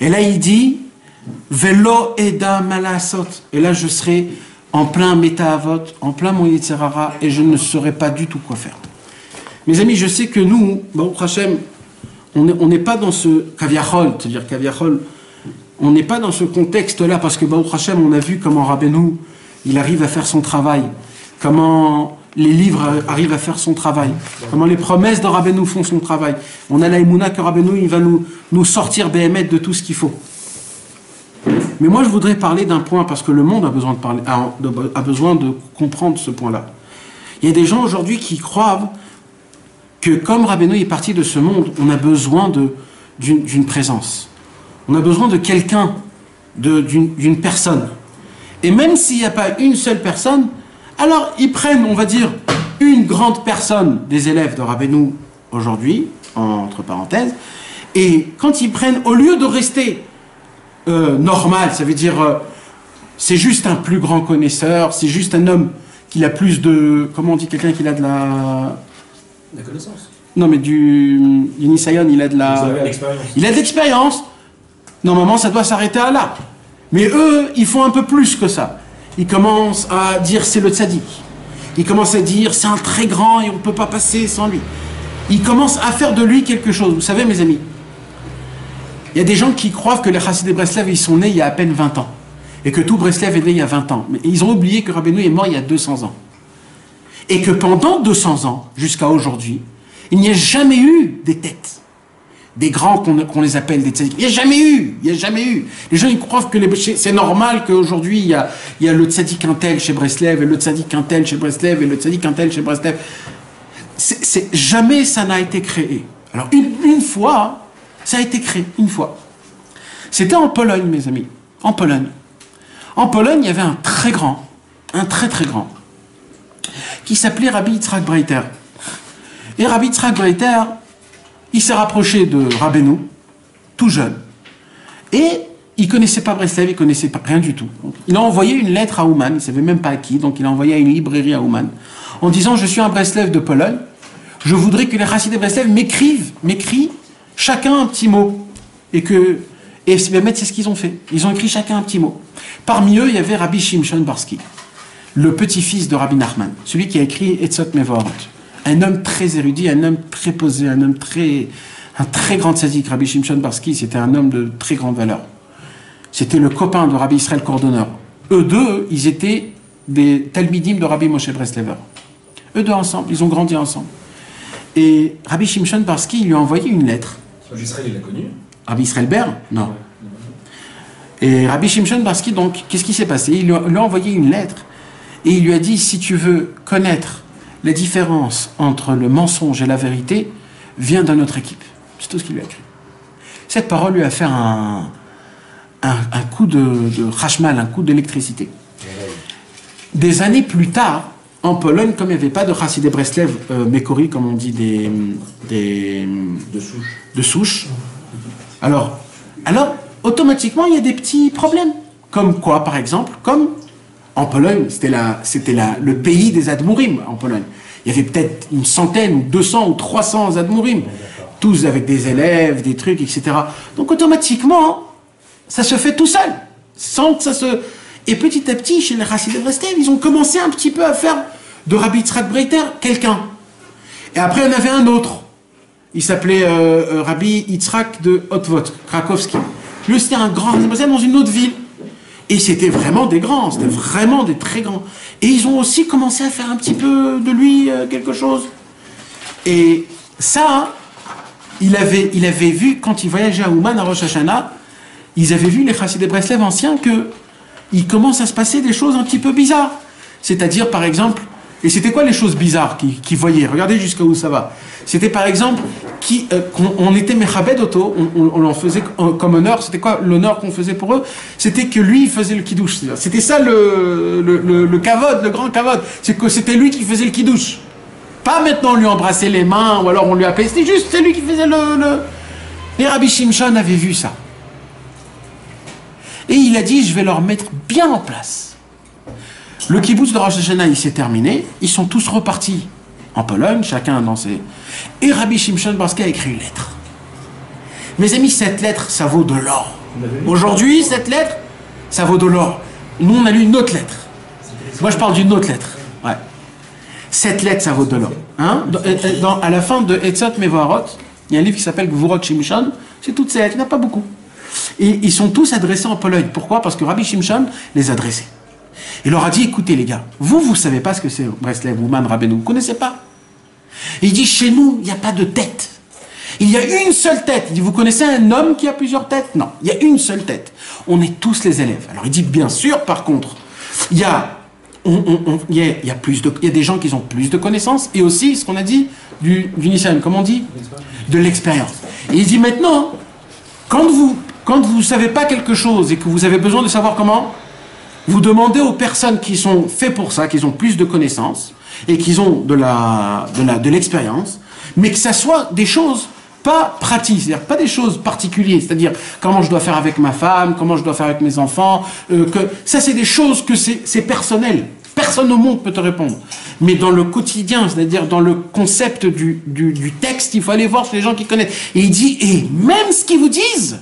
Et là, il dit Velo eda malasot. Et là, je serai en plein métahavot, en plein mon Yetzirara, et je ne saurais pas du tout quoi faire. Mes amis, je sais que nous, bon, Hachem, on n'est pas dans ce caviarol, c'est-à-dire caviarol, on n'est pas dans ce contexte-là parce que Baruch Hashem, on a vu comment Rabbeinu, il arrive à faire son travail, comment les livres arrivent à faire son travail, comment les promesses de Rabbeinu font son travail. On a la que Rabbeinu, il va nous, nous sortir BMF de tout ce qu'il faut. Mais moi, je voudrais parler d'un point parce que le monde a besoin de, parler, a, besoin de comprendre ce point-là. Il y a des gens aujourd'hui qui croient que comme Rabbeinu est parti de ce monde, on a besoin d'une présence. On a besoin de quelqu'un, d'une personne. Et même s'il n'y a pas une seule personne, alors ils prennent, on va dire, une grande personne des élèves de Rabbeinu aujourd'hui, entre parenthèses, et quand ils prennent, au lieu de rester euh, normal, ça veut dire euh, c'est juste un plus grand connaisseur, c'est juste un homme qui a plus de, comment on dit quelqu'un qui a de la, La connaissance. non mais du, du Nisayon, il a de la, L'expérience. il a de l'expérience. Normalement, ça doit s'arrêter à là. Mais eux, ils font un peu plus que ça. Ils commencent à dire c'est le tzaddik. Ils commencent à dire c'est un très grand et on ne peut pas passer sans lui. Ils commencent à faire de lui quelque chose. Vous savez, mes amis, il y a des gens qui croient que les Chassidés Breslev, ils sont nés il y a à peine 20 ans. Et que tout Breslev est né il y a 20 ans. Mais ils ont oublié que Rabbeinu est mort il y a 200 ans. Et que pendant 200 ans, jusqu'à aujourd'hui, il n'y a jamais eu des têtes des grands qu'on les appelle des tzaddik. Il n'y a jamais eu, il n'y a jamais eu. Les gens ils croient que c'est normal qu'aujourd'hui il y a, le tzaddik intel chez Breslev et le tzaddik intel chez Breslev et le tzaddik intel chez Breslev. Jamais ça n'a été créé. Alors une fois, ça a été créé, une fois. C'était en Pologne, mes amis. En Pologne. En Pologne, il y avait un très grand, un très très grand, qui s'appelait Rabbi Yitzhak Breiter. Et Rabbi Yitzhak Breiter, il s'est rapproché de Rabbeinu, tout jeune. Et il connaissait pas Breslev, il connaissait pas rien du tout. Il a envoyé une lettre à Ouman, il savait même pas à qui, donc il a envoyé à une librairie à Ouman, en disant Je suis un Breslev de Pologne, je voudrais que les Chassidés Breslev m'écrivent, m'écrivent chacun un petit mot. Et que. Et c'est ce qu'ils ont fait. Ils ont écrit chacun un petit mot. Parmi eux, il y avait Rabbi Shimshon Barsky. le petit-fils de Rabbi Nachman, celui qui a écrit Etzot Mevorot. Un homme très érudit, un homme très posé, un homme très, un très grand tzaddik. Rabbi Shimshon Barski, c'était un homme de très grande valeur. C'était le copain de Rabbi Israël Cordonneur. Eux deux, ils étaient des talmidim de Rabbi Moshe Breslever. Eux deux ensemble, ils ont grandi ensemble. Et Rabbi Shimshon Barski il lui a envoyé une lettre. Israël, il l'a connu. Rabbi Israël Ber? Non. Et Rabbi Shimshon Barski, donc, qu'est-ce qui s'est passé? Il lui, a, il lui a envoyé une lettre et il lui a dit si tu veux connaître la différence entre le mensonge et la vérité, viens dans notre équipe. C'est tout ce qu'il lui a écrit. Cette parole lui a fait un, un, un coup de, de chashmal, un coup d'électricité. Des années plus tard, en Pologne, comme il n'y avait pas de Chassidé Breslev, euh, Mekori, comme on dit, des, des, De souche. de souche. Alors, alors, automatiquement, il y a des petits problèmes. Comme quoi, par exemple Comme en Pologne, c'était la, c'était la, le pays des Admourim en Pologne. Il y avait peut-être une centaine, ou 200 ou 300 Admourim. Tous avec des élèves, des trucs, etc. Donc, automatiquement, ça se fait tout seul. Sans que ça se... Et petit à petit, chez les Hassidim Breslev, ils ont commencé un petit peu à faire de Rabbi Yitzhak Breiter quelqu'un. Et après, en avait un autre. Il s'appelait euh, euh, Rabbi Yitzhak de Otvot, Krakowski. Lui, c'était un grand Breslev dans une autre ville. Et c'était vraiment des grands, c'était vraiment des très grands. Et ils ont aussi commencé à faire un petit peu de lui euh, quelque chose. Et ça, il avait, vu, quand il voyageait à Ouman, à Rosh Hashanah, ils avaient vu, les Chassidés Breslev anciens, que il commence à se passer des choses un petit peu bizarres. C'est-à-dire, par exemple, et c'était quoi les choses bizarres qu'ils voyaient? Regardez jusqu'à où ça va. C'était par exemple euh, qu'on on était Mechabed Otto, on, on, leur faisait euh, comme honneur. C'était quoi l'honneur qu'on faisait pour eux? C'était que lui faisait le kidouche. C'était ça le, le, le, le grand kavod. C'est que c'était lui qui faisait le kidouche. Pas maintenant lui embrassait les mains ou alors on lui appelait. C'était juste c'est lui qui faisait le. le... Et Rabbi Shimshon avait vu ça. Et il a dit, je vais leur mettre bien en place. Le kibbutz de Rosh Hashanah, il s'est terminé. Ils sont tous repartis en Pologne, chacun dans ses... Et Rabbi Shimshon Barski a écrit une lettre. Mes amis, cette lettre, ça vaut de l'or. Aujourd'hui, cette lettre, ça vaut de l'or. Nous, on a lu une autre lettre. Moi, je parle d'une autre lettre. Ouais. Cette lettre, ça vaut de l'or. Hein? Dans, euh, dans- à la fin de Etzot Mevoharot, il y a un livre qui s'appelle Gvurot Shimshon. C'est toutes ces lettres, il n'y en a pas beaucoup. Et ils sont tous adressés en Pologne. Pourquoi? Parce que Rabbi Shimshon les adressait. Il leur a dit, écoutez les gars, vous, vous savez pas ce que c'est Breslev, Ouman, Rabbeinu, vous connaissez pas. Il dit, chez nous, il n'y a pas de tête. Il y a une seule tête. Il dit, vous connaissez un homme qui a plusieurs têtes Non, il y a une seule tête. On est tous les élèves. Alors il dit, bien sûr, par contre, il y a, y a, plus de, y a des gens qui ont plus de connaissances et aussi, ce qu'on a dit, du, du Nissan, comment on dit De l'expérience. Et il dit maintenant, quand vous quand vous savez pas quelque chose et que vous avez besoin de savoir comment, vous demandez aux personnes qui sont faites pour ça, qui ont plus de connaissances et qui ont de la de l'expérience, mais que ça soit des choses pas pratiques, c'est-à-dire pas des choses particulières, c'est-à-dire comment je dois faire avec ma femme, comment je dois faire avec mes enfants, euh, que ça c'est des choses que c'est personnel. Personne au monde peut te répondre. Mais dans le quotidien, c'est-à-dire dans le concept du, du, du texte, il faut aller voir chez les gens qui connaissent. Et il dit, et même ce qu'ils vous disent,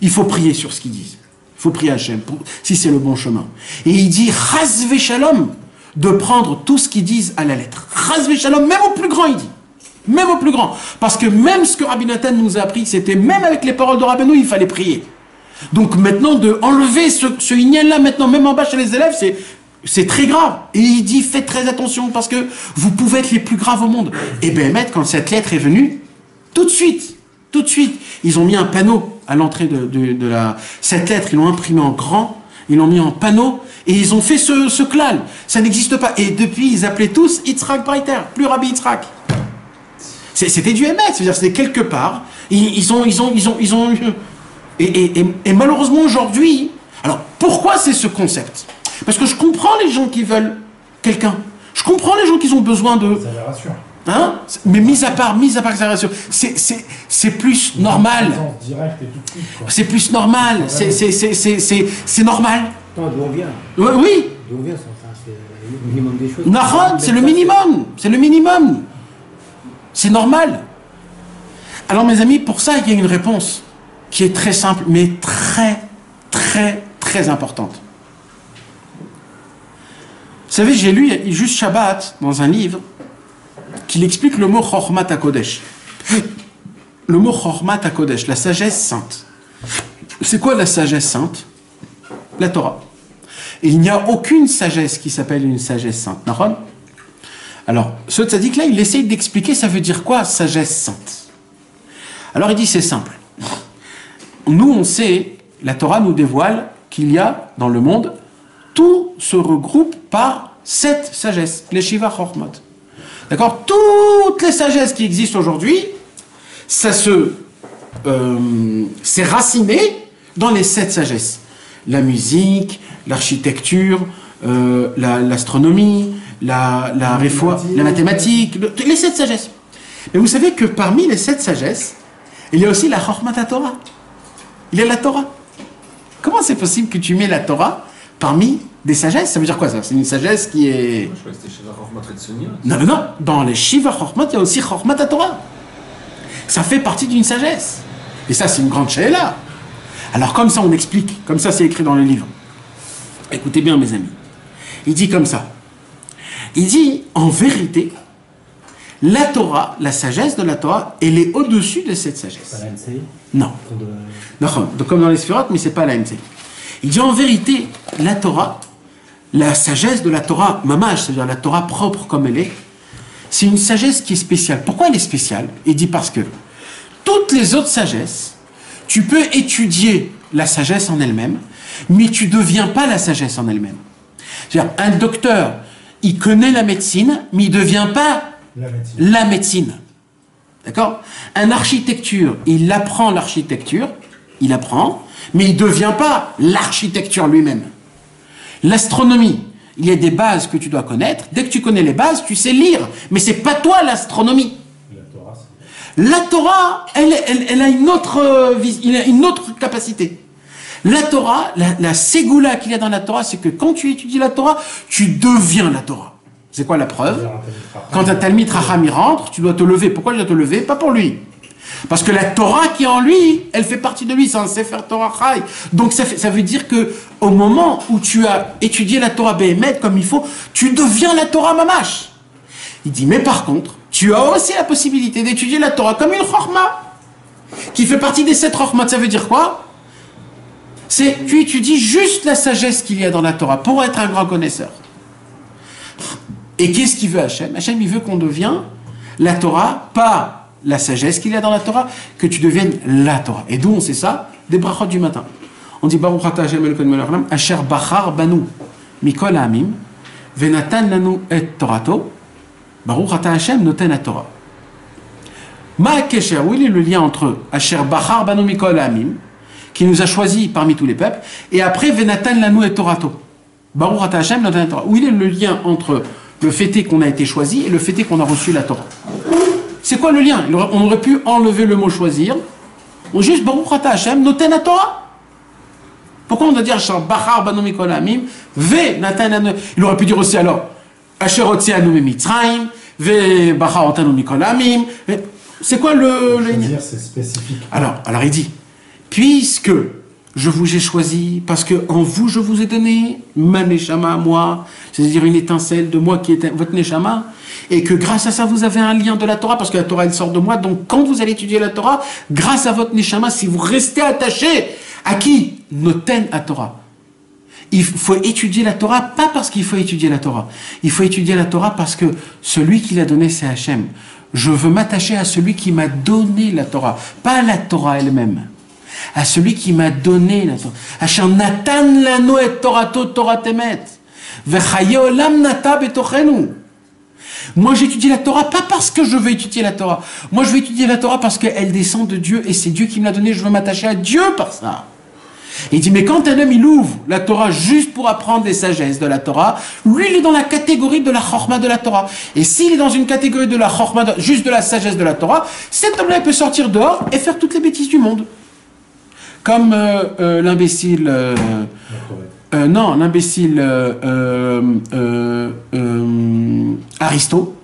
il faut prier sur ce qu'ils disent. Faut prier Hachem, pour- si c'est le bon chemin. Et il dit, Chazve Shalom, de prendre tout ce qu'ils disent à la lettre. Chazve Shalom, même au plus grand, il dit. Même au plus grand. Parce que même ce que Rabbi Nathan nous a appris, c'était même avec les paroles de Rabbeinu, il fallait prier. Donc maintenant, de enlever ce, ce là maintenant, même en bas chez les élèves, c'est, c'est très grave. Et il dit, faites très attention parce que vous pouvez être les plus graves au monde. Et maître, quand cette lettre est venue, tout de suite, tout de suite, ils ont mis un panneau à l'entrée de, la... Cette lettre, ils l'ont imprimée en grand, ils l'ont mis en panneau, et ils ont fait ce, ce. Ça n'existe pas. Et depuis, ils appelaient tous Yitzhak Breiter, plus Rabbi Yitzhak. C'était du émet, c'est-à-dire c'était quelque part. Ils, ont, ils ont, ils ont, ils ont. Et, malheureusement aujourd'hui, alors pourquoi c'est ce concept? Parce que je comprends les gens qui veulent quelqu'un. Je comprends les gens qui ont besoin de. Ça. Hein? Mais mis à part, mis à part c'est c'est c'est plus normal. C'est plus normal. C'est c'est c'est c'est c'est c'est normal. Attends, d'où on vient? Oui, oui. D'où on vient, ça, ça, c'est le minimum des choses. Nahon, c'est le minimum. C'est le minimum. C'est normal. Alors, mes amis, pour ça, il y a une réponse qui est très simple, mais très, très, très importante. savez, j'ai lu juste Shabbat dans un livre qu'il explique le mot Chormat Kodesh. Le mot Chormat Kodesh, la sagesse sainte. C'est quoi la sagesse sainte? La Torah. Il n'y a aucune sagesse qui s'appelle une sagesse sainte. Nahon Alors, ce tzaddik-là, il essaye d'expliquer ça veut dire quoi sagesse sainte? Alors il dit c'est simple. Nous, on sait, la Torah nous dévoile qu'il y a dans le monde, tout se regroupe par sept sagesses, les Shiva Chormot. D'accord? Toutes les sagesses qui existent aujourd'hui, ça se. Euh, c'est raciné dans les sept sagesses. La musique, l'architecture, euh, la- l'astronomie, la, la, la mathématique, le- les sept sagesses. Mais vous savez que parmi les sept sagesses, il y a aussi la Chormat Torah. Il y a la Torah. Comment c'est possible que tu mets la Torah parmi des sagesses Ça veut dire quoi ça? C'est une sagesse qui est. Moi, je croyais que c'était. Non, non, non. Dans les Shiva Chormat, il y a aussi Chormat Torah. Ça fait partie d'une sagesse. Et ça, c'est une grande là. Alors, comme ça, on explique. Comme ça, c'est écrit dans le livre. Écoutez bien, mes amis. Il dit comme ça. Il dit, en vérité, la Torah, la sagesse de la Torah, elle est au-dessus de cette sagesse. Pas la NCI Non. Quand de-. Donc, comme dans les sphirotes, mais c'est pas la NC. Il dit en vérité, la Torah, la sagesse de la Torah, mamash, c'est-à-dire la Torah propre comme elle est, c'est une sagesse qui est spéciale. Pourquoi elle est spéciale? Il dit parce que toutes les autres sagesses, tu peux étudier la sagesse en elle-même, mais tu ne deviens pas la sagesse en elle-même. C'est-à-dire, un docteur, il connaît la médecine, mais il ne devient pas La médecine. la médecine. D'accord? Un architecture, il apprend l'architecture, il apprend, mais il ne devient pas l'architecture lui-même. L'astronomie, il y a des bases que tu dois connaître. Dès que tu connais les bases, tu sais lire. Mais c'est pas toi l'astronomie. La Torah, elle, elle- elle a une autre, euh, il a une autre capacité. La Torah, la, la ségoula qu'il y a dans la Torah, c'est que quand tu étudies la Torah, tu deviens la Torah. C'est quoi la preuve? Quand un Talmid Raham y rentre, tu dois te lever. Pourquoi tu dois te lever? Pas pour lui. Parce que la Torah qui est en lui, elle fait partie de lui, c'est un Sefer Torah Chai. Donc ça, veut dire que au moment où tu as étudié la Torah Behemet comme il faut, tu deviens la Torah Mamash. Il dit, mais par contre, tu as aussi la possibilité d'étudier la Torah comme une Chorma, qui fait partie des sept Chorma. Ça veut dire quoi? C'est, tu étudies juste la sagesse qu'il y a dans la Torah pour être un grand connaisseur. Et qu'est-ce qu'il veut Hachem? Hachem, il veut qu'on devienne la Torah, pas la sagesse qu'il y a dans la Torah, que tu deviennes la Torah. Et d'où on sait ça Des brachot du matin. On dit Baruch ata Hashem Elokeinu Asher bachar banu mikol ha'amim, venatan lanu et torato, Baruch ata Hashem noten Torah. Ma kesher, où est le lien entre Asher bachar banu mikol ha'amim, qui nous a choisis parmi tous les peuples, et après venatan lanu et torato. Baruch ata Hashem noten Torah. Où est le lien entre le fait qu'on a été choisi et le fait qu'on a reçu la Torah C'est quoi le lien On aurait pu enlever le mot choisir. On juste Baruch Hashem Torah. Pourquoi on doit dire Bachar Ve Il aurait pu dire aussi alors Asher Mitzrayim Ve Bachar C'est quoi le, le lien c'est spécifique. alors, alors il dit, puisque je vous ai choisi, parce que en vous je vous ai donné ma neshama à moi, c'est-à-dire une étincelle de moi qui est votre neshama, et que grâce à ça vous avez un lien de la Torah, parce que la Torah elle sort de moi, donc quand vous allez étudier la Torah, grâce à votre neshama, si vous restez attaché à qui? Noten à Torah. Il faut étudier la Torah, pas parce qu'il faut étudier la Torah. Il faut étudier la Torah parce que celui qui l'a donné, c'est Hachem. Je veux m'attacher à celui qui m'a donné la Torah, pas la Torah elle-même. À celui qui m'a donné la Torah. Olam nata betochenu. Moi, j'étudie la Torah pas parce que je veux étudier la Torah. Moi, je veux étudier la Torah parce qu'elle descend de Dieu et c'est Dieu qui me l'a donnée. Je veux m'attacher à Dieu par ça. Il dit, mais quand un homme, il ouvre la Torah juste pour apprendre les sagesses de la Torah, lui, il est dans la catégorie de la chorma de la Torah. Et s'il est dans une catégorie de la chorma, juste de la sagesse de la Torah, cet homme-là, il peut sortir dehors et faire toutes les bêtises du monde. Comme euh, euh, l'imbécile... euh, non, l'imbécile euh, euh, Aristo,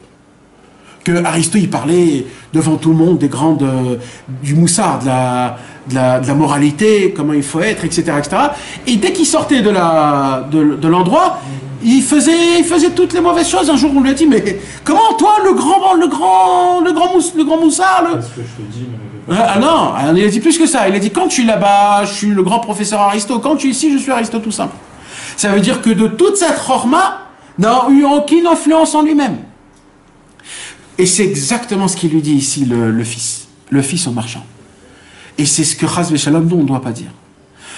que Aristo il parlait devant tout le monde des grandes du moussard, de la, de, la, de la moralité, comment il faut être, etc. etc. Et dès qu'il sortait de la de, de l'endroit, il faisait, il faisait toutes les mauvaises choses. Un jour, on lui a dit, mais comment toi, le grand, le grand, le grand, mouss, le grand moussard, le- que je te dis, mais. Ah ah non, il a dit plus que ça. Il a dit quand tu es là-bas, je suis le grand professeur Aristo. Quand tu es ici, je suis Aristo tout simple. Ça veut dire que de toute cette chorma n'a eu aucune influence en lui-même. Et c'est exactement ce qu'il lui dit ici, le, fils. Le fils au marchand. Et c'est ce que Chaz Shalom, nous, on ne doit pas dire.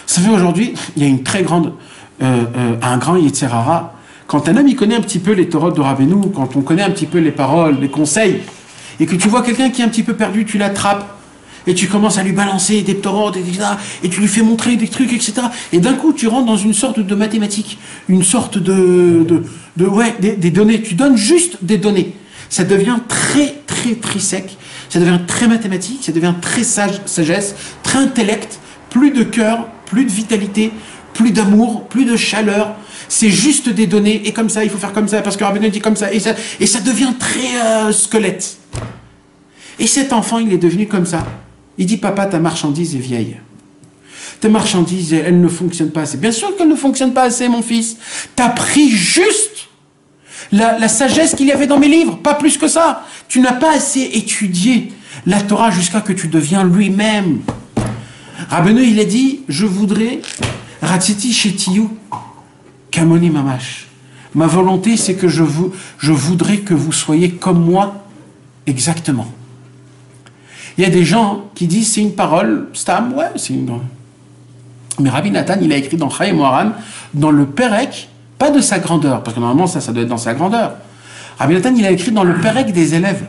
Vous savez, aujourd'hui, il y a une très grande, euh, euh, un grand Yetzerara. Quand un homme, il connaît un petit peu les Torahs de Rabbeinu, quand on connaît un petit peu les paroles, les conseils, et que tu vois quelqu'un qui est un petit peu perdu, tu l'attrapes, et tu commences à lui balancer des Torahs, etc., et tu lui fais montrer des trucs, etc. Et d'un coup, tu rentres dans une sorte de mathématique, une sorte de, ouais, des, des données. Tu donnes juste des données. Ça devient très, très, très sec. Ça devient très mathématique, ça devient très sage, sagesse, très intellect, plus de cœur, plus de vitalité, plus d'amour, plus de chaleur. C'est juste des données, et comme ça, il faut faire comme ça, parce que Rabbeinu dit comme ça, et ça, et ça devient très euh, squelette. Et cet enfant, il est devenu comme ça. Il dit, papa, ta marchandise est vieille. Ta marchandise, elle ne fonctionne pas assez. Bien sûr qu'elle ne fonctionne pas assez, mon fils. T'as pris juste la, sagesse qu'il y avait dans mes livres, pas plus que ça. Tu n'as pas assez étudié la Torah jusqu'à que tu deviens lui-même. Rabbeinu, il a dit, je voudrais, Ratiti Shetiyu, Kamoni Mamash. Ma volonté, c'est que je voudrais que vous soyez comme moi, exactement. Il y a des gens qui disent c'est une parole, stam, ouais, c'est une. Mais Rabbi Nathan, il a écrit dans Chaim Moharan, dans le Perek, pas de sa grandeur, parce que normalement ça, ça doit être dans sa grandeur. Rabbi Nathan, il a écrit dans le Perek des élèves.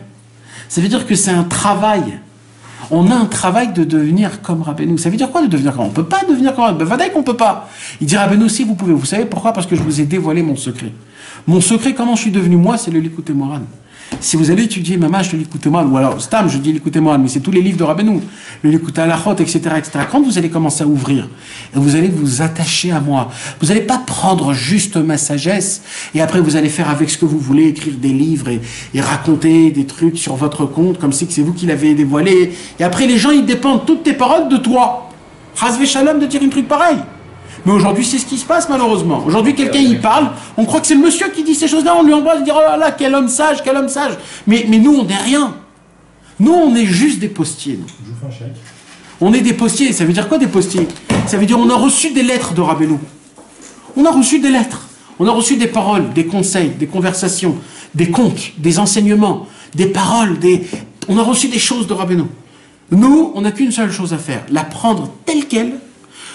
Ça veut dire que c'est un travail. On a un travail de devenir comme Rabbeinu. Ça veut dire quoi de devenir comme On ne peut pas devenir comme Rabbeinu. Ben, qu'on ne peut pas. Il dit Rabbeinu si vous pouvez. Vous savez pourquoi? Parce que je vous ai dévoilé mon secret. Mon secret, comment je suis devenu moi, c'est le Likuté Moran. Si vous allez étudier Mamash, le Likuté Moran, ou alors Stam, je dis Likuté Moran, mais c'est tous les livres de Rabbeinu, le Likuté Alachot, etc., etc. Quand vous allez commencer à ouvrir, vous allez vous attacher à moi, vous n'allez pas prendre juste ma sagesse, et après vous allez faire avec ce que vous voulez, écrire des livres et, et raconter des trucs sur votre compte, comme si c'est vous qui l'avez dévoilé. Et après, les gens, ils dépendent toutes tes paroles de toi. Razvé Shalom de dire un truc pareil. Mais aujourd'hui, c'est ce qui se passe malheureusement. Aujourd'hui, quelqu'un il parle, on croit que c'est le monsieur qui dit ces choses-là, on lui embrasse, on dit oh là là, quel homme sage, quel homme sage. Mais, mais nous, on n'est rien. Nous, on est juste des postiers. Je vous fais un chèque. On est des postiers. Ça veut dire quoi des postiers? Ça veut dire on a reçu des lettres de Rabbeinu. On a reçu des lettres. On a reçu des paroles, des conseils, des conversations, des contes, des enseignements, des paroles, des... On a reçu des choses de Rabbeinu. Nous, on n'a qu'une seule chose à faire, la prendre telle qu'elle,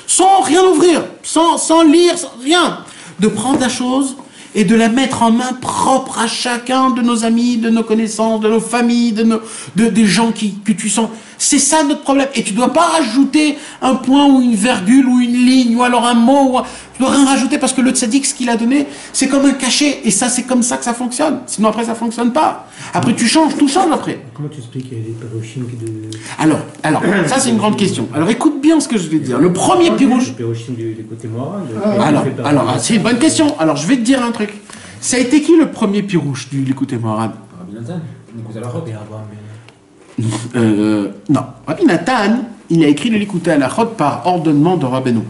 sans rien ouvrir, sans, lire, sans rien. De prendre la chose et de la mettre en main propre à chacun de nos amis, de nos connaissances, de nos familles, de, nos, de des gens qui, que tu sens. C'est ça notre problème. Et tu ne dois pas rajouter un point ou une virgule ou une ligne ou alors un mot. Ou... Tu dois rien rajouter parce que le tzaddik, ce qu'il a donné, c'est comme un cachet. Et ça, c'est comme ça que ça fonctionne. Sinon, après, ça fonctionne pas. Après, tu changes, tout change après. Comment tu expliques les de... Alors, alors, ça, c'est une grande question. Alors, écoute bien ce que je vais te dire. Le premier pirouche. Du, du côté moral. Alors, alors c'est une bonne question. Alors, je vais te dire un truc. Ça a été qui le premier pirouche du L'écoutez Mohamed euh, Non. Rabbi Nathan, il a écrit le la Chod par ordonnement de Rabbeinu.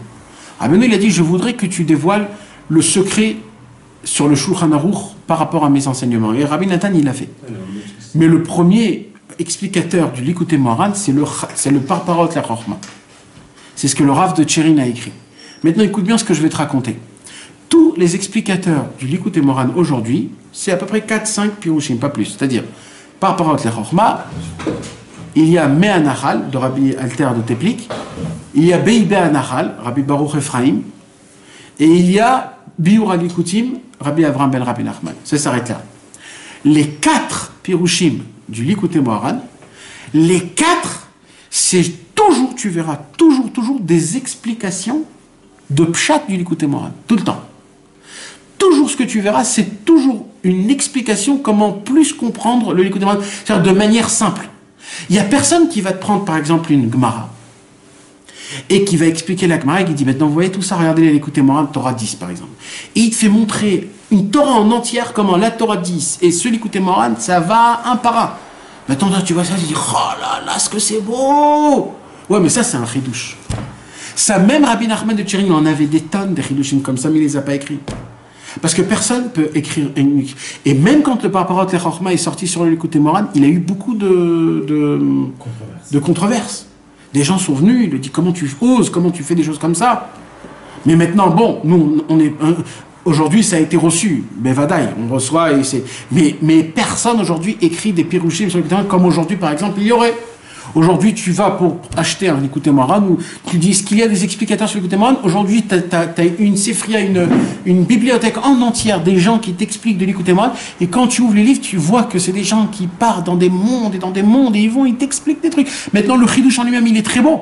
Rabbeinu, il a dit Je voudrais que tu dévoiles le secret sur le Shulchan Aruch par rapport à mes enseignements. Et Rabbi Nathan, il l'a fait. Mais le premier explicateur du L'écouter Mohamed, c'est le, le Parparot la. C'est ce que le Rav de Tchérin a écrit. Maintenant, écoute bien ce que je vais te raconter. Tous les explicateurs du Likut et Moran aujourd'hui, c'est à peu près 4-5 pirouchim, pas plus. C'est-à-dire, par rapport à Chorma, il y a Me'anachal, de Rabbi Alter de Teplik, il y a Beibe Anachal, Rabbi Baruch Ephraim, et il y a Biur Alikutim, Rabbi Avram Ben Rabbi Nachman. Ça s'arrête là. Les quatre pirouchim du Likut et Moran, les quatre, c'est toujours, tu verras, toujours, toujours des explications de Pshat du Likut et Moran, tout le temps toujours ce que tu verras, c'est toujours une explication comment plus comprendre le Moran, c'est-à-dire de manière simple. Il n'y a personne qui va te prendre par exemple une Gemara et qui va expliquer la Gemara et qui dit maintenant vous voyez tout ça, regardez les Likut Moran, Torah 10 par exemple. Et il te fait montrer une Torah en entière comment la Torah 10 et ce Likut Moran, ça va un par un. Maintenant tu vois ça, tu dis oh là là, ce que c'est beau Ouais mais ça c'est un chidouche. Ça même Rabbi Nachman de il en avait des tonnes de chidushim comme ça, mais il les a pas écrits. Parce que personne peut écrire. Et même quand le Paparot Lechorma est sorti sur l'écouté Moran, il a eu beaucoup de, de, Controverse. de controverses. Des gens sont venus, il lui dit comment tu oses, comment tu fais des choses comme ça? Mais maintenant, bon, nous, on est. un- Aujourd'hui, ça a été reçu, Bevadaï, on reçoit et c'est. Mais, mais personne aujourd'hui écrit des pirouchim sur le comme aujourd'hui, par exemple, il y aurait. Aujourd'hui, tu vas pour acheter un écouté Moran ou tu dis qu'il y a des explicateurs sur l'écouté Moran. Aujourd'hui, tu as, une séphria, une, bibliothèque en entière des gens qui t'expliquent de l'écouté Moran. Et quand tu ouvres les livres, tu vois que c'est des gens qui partent dans des mondes et dans des mondes et ils vont, ils t'expliquent des trucs. Maintenant, le chidouche en lui-même, il est très bon.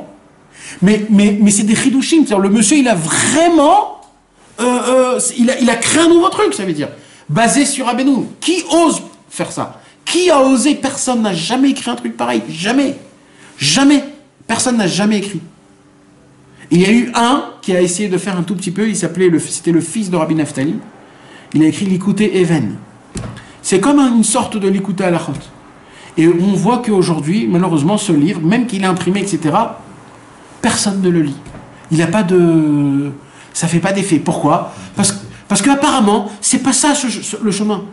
Mais, mais, mais c'est des. C'est-à-dire, le monsieur, il a vraiment. euh, euh, il, a, créé un nouveau truc, ça veut dire. Basé sur Abenou. Qui ose faire ça? Qui a osé? Personne n'a jamais écrit un truc pareil. Jamais. Jamais. Personne n'a jamais écrit. Il y a eu un qui a essayé de faire un tout petit peu. Il s'appelait le, c'était le fils de Rabbi Naftali. Il a écrit l'écouté Even. C'est comme une sorte de l'écouté à la chute. Et on voit qu'aujourd'hui, malheureusement, ce livre, même qu'il est imprimé, etc., personne ne le lit. Il n'a pas de. Ça fait pas d'effet. Pourquoi? Parce, parce qu'apparemment, c'est pas ça le chemin.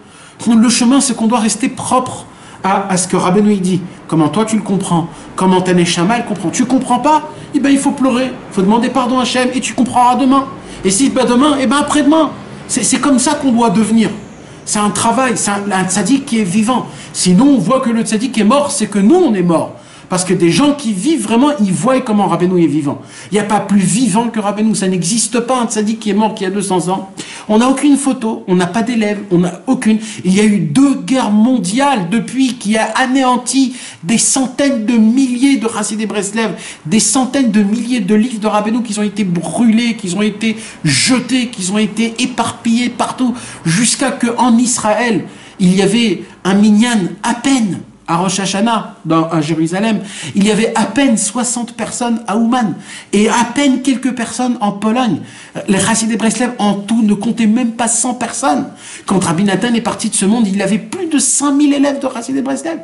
Le chemin, c'est qu'on doit rester propre à, ce que Rabbeinu dit. Comment toi tu le comprends? Comment Taneshama elle comprend? Tu comprends pas? Eh ben il faut pleurer. Il faut demander pardon à Hachem et tu comprendras demain. Et si pas demain, eh ben après-demain. C'est comme ça qu'on doit devenir. C'est un travail, c'est un, un tzaddik qui est vivant. Sinon, on voit que le tzaddik est mort, c'est que nous, on est mort. Parce que des gens qui vivent vraiment, ils voient comment Rabbeinu est vivant. Il n'y a pas plus vivant que Rabbeinu. Ça n'existe pas un tzaddik qui est mort qui a 200 ans. On n'a aucune photo, on n'a pas d'élèves, on n'a aucune. Il y a eu deux guerres mondiales depuis qui a anéanti des centaines de milliers de Hassidé Breslev, des centaines de milliers de livres de Rabbeinu qui ont été brûlés, qui ont été jetés, qui ont été éparpillés partout, jusqu'à que en Israël, il y avait un minyan à peine à Rosh Hashanah, dans, à Jérusalem, il y avait à peine 60 personnes à Ouman et à peine quelques personnes en Pologne. Les Chassidé Breslev en tout ne comptaient même pas 100 personnes. Quand Rabbi Nathan est parti de ce monde, il avait plus de 5000 élèves de Chassidé Breslev.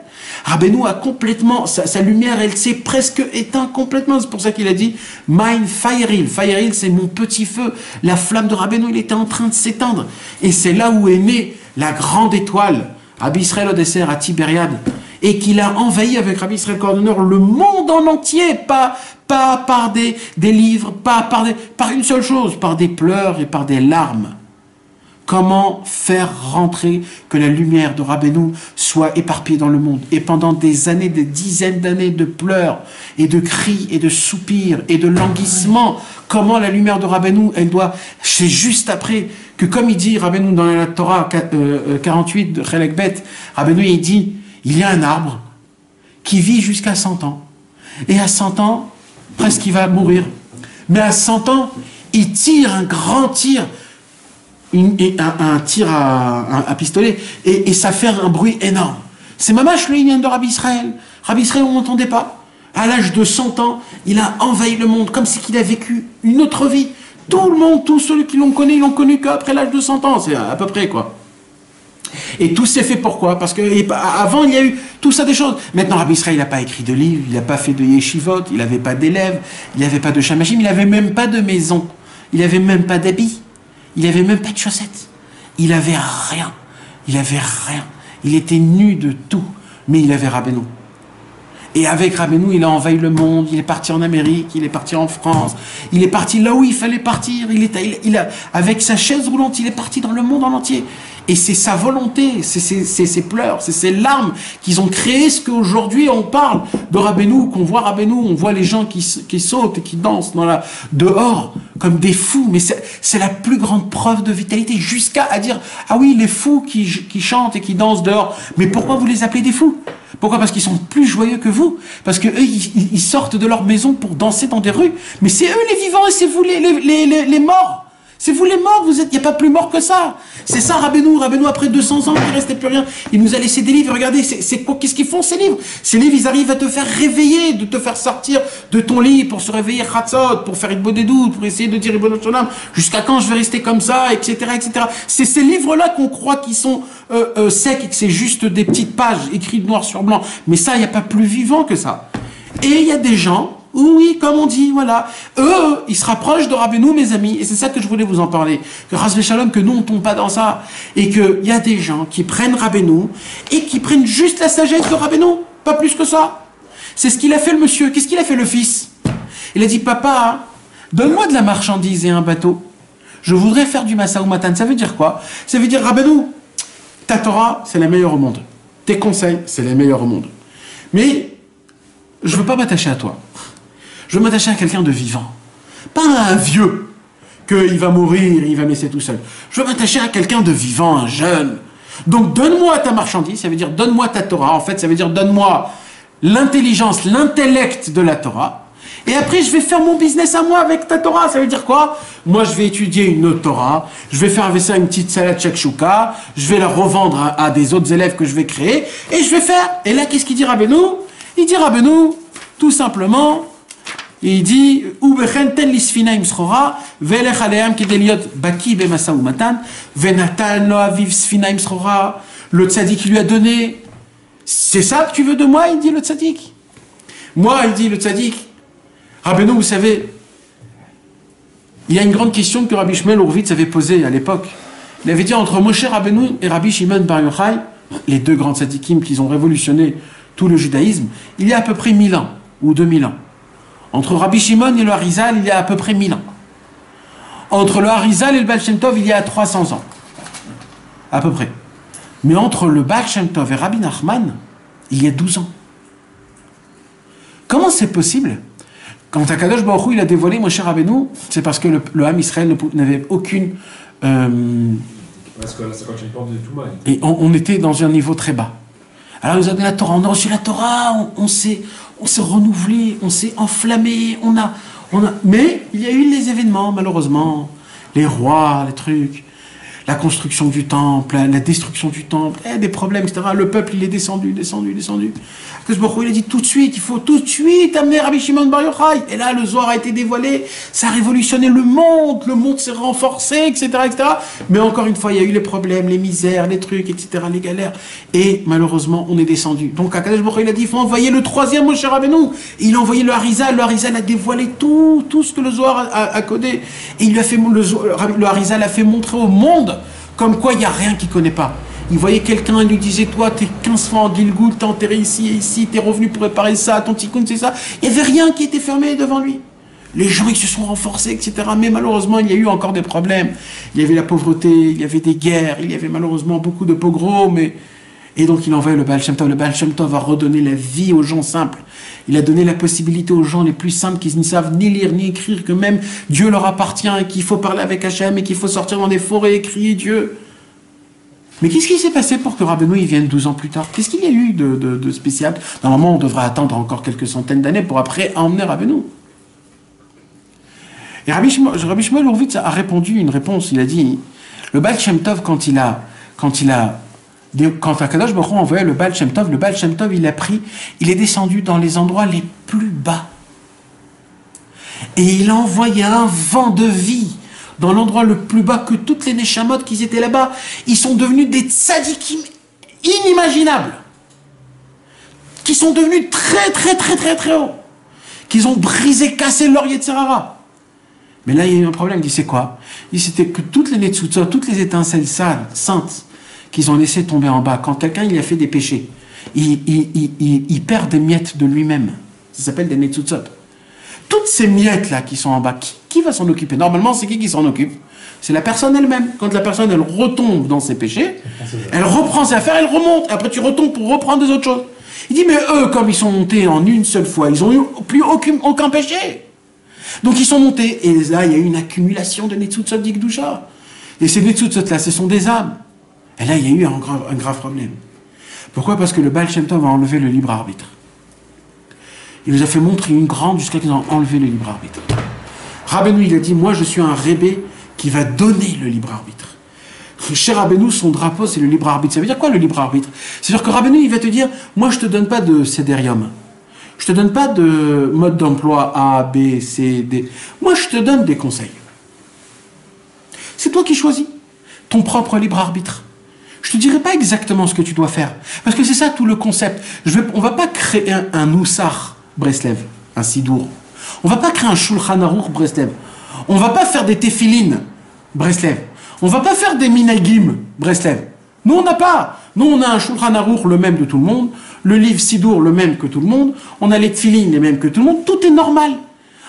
Rabbeinu a complètement, sa, lumière, elle s'est presque éteinte complètement. C'est pour ça qu'il a dit Mein Feieril. Feieril, c'est mon petit feu. La flamme de Rabbeinu, il était en train de s'éteindre. Et c'est là où est née la grande étoile, Rabbi Israël Odesser à Tibériade et qu'il a envahi avec Rabbi Israël le monde en entier, pas, pas par des, des livres, pas par, des, par une seule chose, par des pleurs et par des larmes. Comment faire rentrer que la lumière de Rabbeinu soit éparpillée dans le monde? Et pendant des années, des dizaines d'années de pleurs et de cris et de soupirs et de languissements, comment la lumière de Rabbeinu, elle doit... C'est juste après que, comme il dit Rabbeinu dans la Torah euh, euh, 48 de Chelek Bet, Rabbeinu il dit, il y a un arbre qui vit jusqu'à 100 ans. Et à 100 ans, presque il va mourir. Mais à 100 ans, il tire un grand tir un, tir à, pistolet, et, ça fait un bruit énorme. C'est Mamash le de Rabbi Israël. Rabbi Israël, on n'entendait pas. À l'âge de 100 ans, il a envahi le monde comme si qu'il a vécu une autre vie. Tout le monde, tous ceux qui l'ont connu, ils l'ont connu qu'après l'âge de 100 ans. C'est à peu près quoi. Et tout s'est fait pourquoi? Parce que et avant, il y a eu tout ça des choses. Maintenant, Rabbi Israël, n'a pas écrit de livre, il n'a pas fait de yeshivot, il n'avait pas d'élèves, il n'avait pas de chamachim, il n'avait même pas de maison, il n'avait même pas d'habits, il n'avait même pas de chaussettes. Il avait rien. Il avait rien. Il était nu de tout, mais il avait Rabbeinu. Et avec Rabbeinu, il a envahi le monde, il est parti en Amérique, il est parti en France, il est parti là où il fallait partir, il est, avec sa chaise roulante, il est parti dans le monde en entier. Et c'est sa volonté, c'est ses, pleurs, c'est ses larmes qu'ils ont créé ce qu'aujourd'hui on parle de Rabbeinu, qu'on voit Rabbeinu, on voit les gens qui, qui sautent et qui dansent dehors comme des fous, mais c'est la plus grande preuve de vitalité, jusqu'à dire, ah oui, les fous qui, qui chantent et qui dansent dehors, mais pourquoi vous les appelez des fous? Pourquoi Parce qu'ils sont plus joyeux que vous. Parce que eux, ils, sortent de leur maison pour danser dans des rues. Mais c'est eux les vivants et c'est vous les, les, les- les morts. C'est vous les morts, vous êtes, il n'y a pas plus mort que ça. C'est ça, Rabbeinu. Rabbeinu, après 200 ans, il ne restait plus rien. Il nous a laissé des livres. Regardez, c'est quoi, qu'est-ce qu'ils font ces livres? Ces livres, ils arrivent à te faire réveiller, de te faire sortir de ton lit pour se réveiller Khatzot, pour faire Ibn doutes, pour essayer de dire Ibn jusqu'à quand je vais rester comme ça, etc., etc. C'est ces livres-là qu'on croit qu'ils sont euh, euh, secs et que c'est juste des petites pages écrites noir sur blanc. Mais ça, il n'y a pas plus vivant que ça. Et il y a des gens Oui, comme on dit, voilà. Eux, ils se rapprochent de Rabbeinu, mes amis, et c'est ça que je voulais vous en parler. Que Rasvé que nous, on tombe pas dans ça. Et qu'il y a des gens qui prennent Rabbeinu et qui prennent juste la sagesse de Rabbeinu, pas plus que ça. C'est ce qu'il a fait le monsieur. Qu'est-ce qu'il a fait le fils? Il a dit, papa, donne-moi de la marchandise et un bateau. Je voudrais faire du Massa Matan. Ça veut dire quoi? Ça veut dire, Rabbeinu, ta Torah, c'est la meilleure au monde. Tes conseils, c'est les meilleurs au monde. Mais je veux pas m'attacher à toi. Je veux m'attacher à quelqu'un de vivant. Pas à un vieux, qu'il va mourir, il va me laisser tout seul. Je veux m'attacher à quelqu'un de vivant, un jeune. Donc donne-moi ta marchandise, ça veut dire donne-moi ta Torah. En fait, ça veut dire donne-moi l'intelligence, l'intellect de la Torah. Et après, je vais faire mon business à moi avec ta Torah. Ça veut dire quoi? Moi, je vais étudier une autre Torah. Je vais faire avec ça une petite salade shakshuka. Je vais la revendre à, des autres élèves que je vais créer. Et je vais faire. Et là, qu'est-ce qu'il dit Rabbeinu? Il dit Rabbeinu, tout simplement, il dit ten lisfinaim velech kedeliot baki bemasa aviv. Le tzaddik lui a donné. C'est ça que tu veux de moi? Il dit le tzaddik. Moi, il dit le tzaddik. Rabbeinu, vous savez, il y a une grande question que Rabbi Shmuel Horvitz avait posée à l'époque. Il avait dit entre Moshe Rabbeinu et Rabbi Shimon Bar Yochai, les deux grands tzaddikim qui ont révolutionné tout le judaïsme, il y a à peu près 1000 ans ou 2000 ans. Entre Rabbi Shimon et le Harizal, il y a à peu près 1000 ans. Entre le Harizal et le Baal Shem Tov, il y a 300 ans. À peu près. Mais entre le Baal Shem Tov et Rabbi Nachman, il y a 12 ans. Comment c'est possible? Quand Akadosh Baruch Hu, il a dévoilé Moshe Rabbeinu, c'est parce que le, le Ham Israël n'avait aucune... euh, Parce que là, et on, on était dans un niveau très bas. Alors il nous a donné la Torah, on a reçu la Torah, on, on s'est, on s'est renouvelé, on s'est enflammé, on a, on a. Mais il y a eu les événements, malheureusement, les rois, les trucs, la construction du temple, la, destruction du temple, eh, des problèmes, etc. Le peuple, il est descendu, descendu, descendu. Ce il a dit tout de suite, il faut tout de suite amener Rabbi Shimon Bar Yochai. Et là, le Zohar a été dévoilé, ça a révolutionné le monde, le monde s'est renforcé, etc., etc. Mais encore une fois, il y a eu les problèmes, les misères, les trucs, etc., les galères. Et malheureusement, on est descendu. Donc, Hu, il a dit, il faut envoyer le troisième Moshe Rabbeinu. Il a envoyé le Harizal. Le Harizal a dévoilé tout, tout ce que le Zohar a, codé. Et il a fait, le, le Harizal a fait montrer au monde comme quoi il n'y a rien qu'il ne connaît pas. Il voyait quelqu'un, il lui disait Toi, t'es 15 fois en Gilgoul, t'es enterré ici et ici, t'es revenu pour réparer ça, ton tikkun, c'est ça. Il n'y avait rien qui était fermé devant lui. Les gens, ils se sont renforcés, etc. Mais malheureusement, il y a eu encore des problèmes. Il y avait la pauvreté, il y avait des guerres, il y avait malheureusement beaucoup de pogroms. Et, et donc, il envoie le Baal Shem Tov. Le Baal Shem Tov va redonner la vie aux gens simples. Il a donné la possibilité aux gens les plus simples qui ne savent ni lire ni écrire que même Dieu leur appartient et qu'il faut parler avec Hachem et qu'il faut sortir dans des forêts et crier Dieu. Mais qu'est-ce qui s'est passé pour que Rabbeinu il vienne 12 ans plus tard? Qu'est-ce qu'il y a eu de, de- de spécial? Normalement, on devrait attendre encore quelques centaines d'années pour après emmener Rabbeinu. Et Rabbi Shmuel, Horvitz a répondu une réponse. Il a dit le Baal Shem Tov, quand il a, quand il a, quand Akadosh Baruch envoyé le Baal Shem Tov, le Baal Shem Tov, il a pris, il est descendu dans les endroits les plus bas. Et il a envoyé un vent de vie dans l'endroit le plus bas que toutes les Neshamot qui étaient là-bas. Ils sont devenus des tzadikim inimaginables. Qui sont devenus très, très, très, très, très hauts. Qu'ils ont brisé, cassé leur Yetzirara. Mais là, il y a eu un problème. Il dit, c'est quoi? Il dit, c'était que toutes les Netsutzot, toutes les étincelles saintes, qu'ils ont laissé tomber en bas, quand quelqu'un il a fait des péchés, il, il- il- il- perd des miettes de lui-même. Ça s'appelle des Netsutzot. Toutes ces miettes-là qui sont en bas, qui, qui va s'en occuper? Normalement, c'est qui qui s'en occupe? C'est la personne elle-même. Quand la personne, elle retombe dans ses péchés, elle reprend ses affaires, elle remonte. Après, tu retombes pour reprendre des autres choses. Il dit, mais eux, comme ils sont montés en une seule fois, ils ont eu plus aucun, aucun péché. Donc ils sont montés. Et là, il y a eu une accumulation de Netsutzot d'Igdusha. Et ces Netsutzot-là, ce sont des âmes. Et là, il y a eu un grave, problème. Pourquoi? Parce que le Baal Shem a enlevé le libre arbitre. Il nous a fait montrer une grande jusqu'à qu'ils ont enlevé le libre arbitre. Rabbeinu, il a dit, moi je suis un rébé qui va donner le libre arbitre. Chez Rabbeinu, son drapeau, c'est le libre arbitre. Ça veut dire quoi le libre arbitre? C'est-à-dire que Rabbeinu, il va te dire, moi je te donne pas de cédérium. Je te donne pas de mode d'emploi A, B, C, D. Moi je te donne des conseils. C'est toi qui choisis ton propre libre arbitre. Je te dirai pas exactement ce que tu dois faire. Parce que c'est ça tout le concept. On va pas créer un, un Oussar Breslev, un Sidour. On va pas créer un Shulchan Aruch Breslev. On va pas faire des tefilines Breslev. On va pas faire des minagim Breslev. Nous, on n'a pas. Nous, on a un Shulchan Aruch le même de tout le monde, le livre Sidour le même que tout le monde, on a les tefilines les mêmes que tout le monde, tout est normal.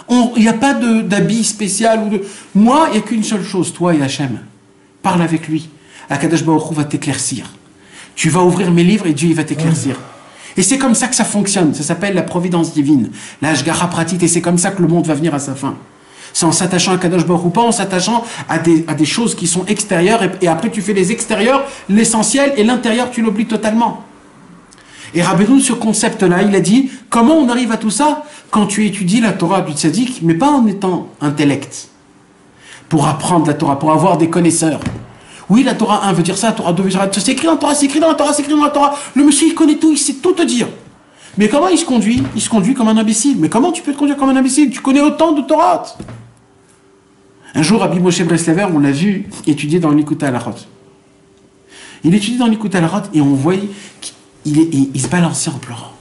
Il n'y a pas d'habit spécial. Ou de... Moi, il n'y a qu'une seule chose, toi et Hachem. Parle avec lui. Akadosh Baruch va t'éclaircir. Tu vas ouvrir mes livres et Dieu il va t'éclaircir. Et c'est comme ça que ça fonctionne. Ça s'appelle la providence divine, la pratit. Et c'est comme ça que le monde va venir à sa fin. C'est en s'attachant à Kadosh Baruch pas en s'attachant à des, choses qui sont extérieures. Et, et après, tu fais les extérieurs, l'essentiel, et l'intérieur, tu l'oublies totalement. Et Rabbeinu, ce concept-là, il a dit comment on arrive à tout ça quand tu étudies la Torah du tzaddik, mais pas en étant intellect. Pour apprendre la Torah, pour avoir des connaisseurs. Oui, la Torah 1 veut dire ça, la Torah 2 veut dire ça. C'est écrit dans la Torah, c'est écrit dans la Torah, c'est écrit dans la Torah. Le monsieur, il connaît tout, il sait tout te dire. Mais comment il se conduit? Il se conduit comme un imbécile. Mais comment tu peux te conduire comme un imbécile? Tu connais autant de Torah. Un jour, Rabbi Moshe Breslever, on l'a vu étudier dans l'Ikuta Alachot. Il étudiait dans l'Ikuta Alachot et on voyait qu'il se balançait en pleurant.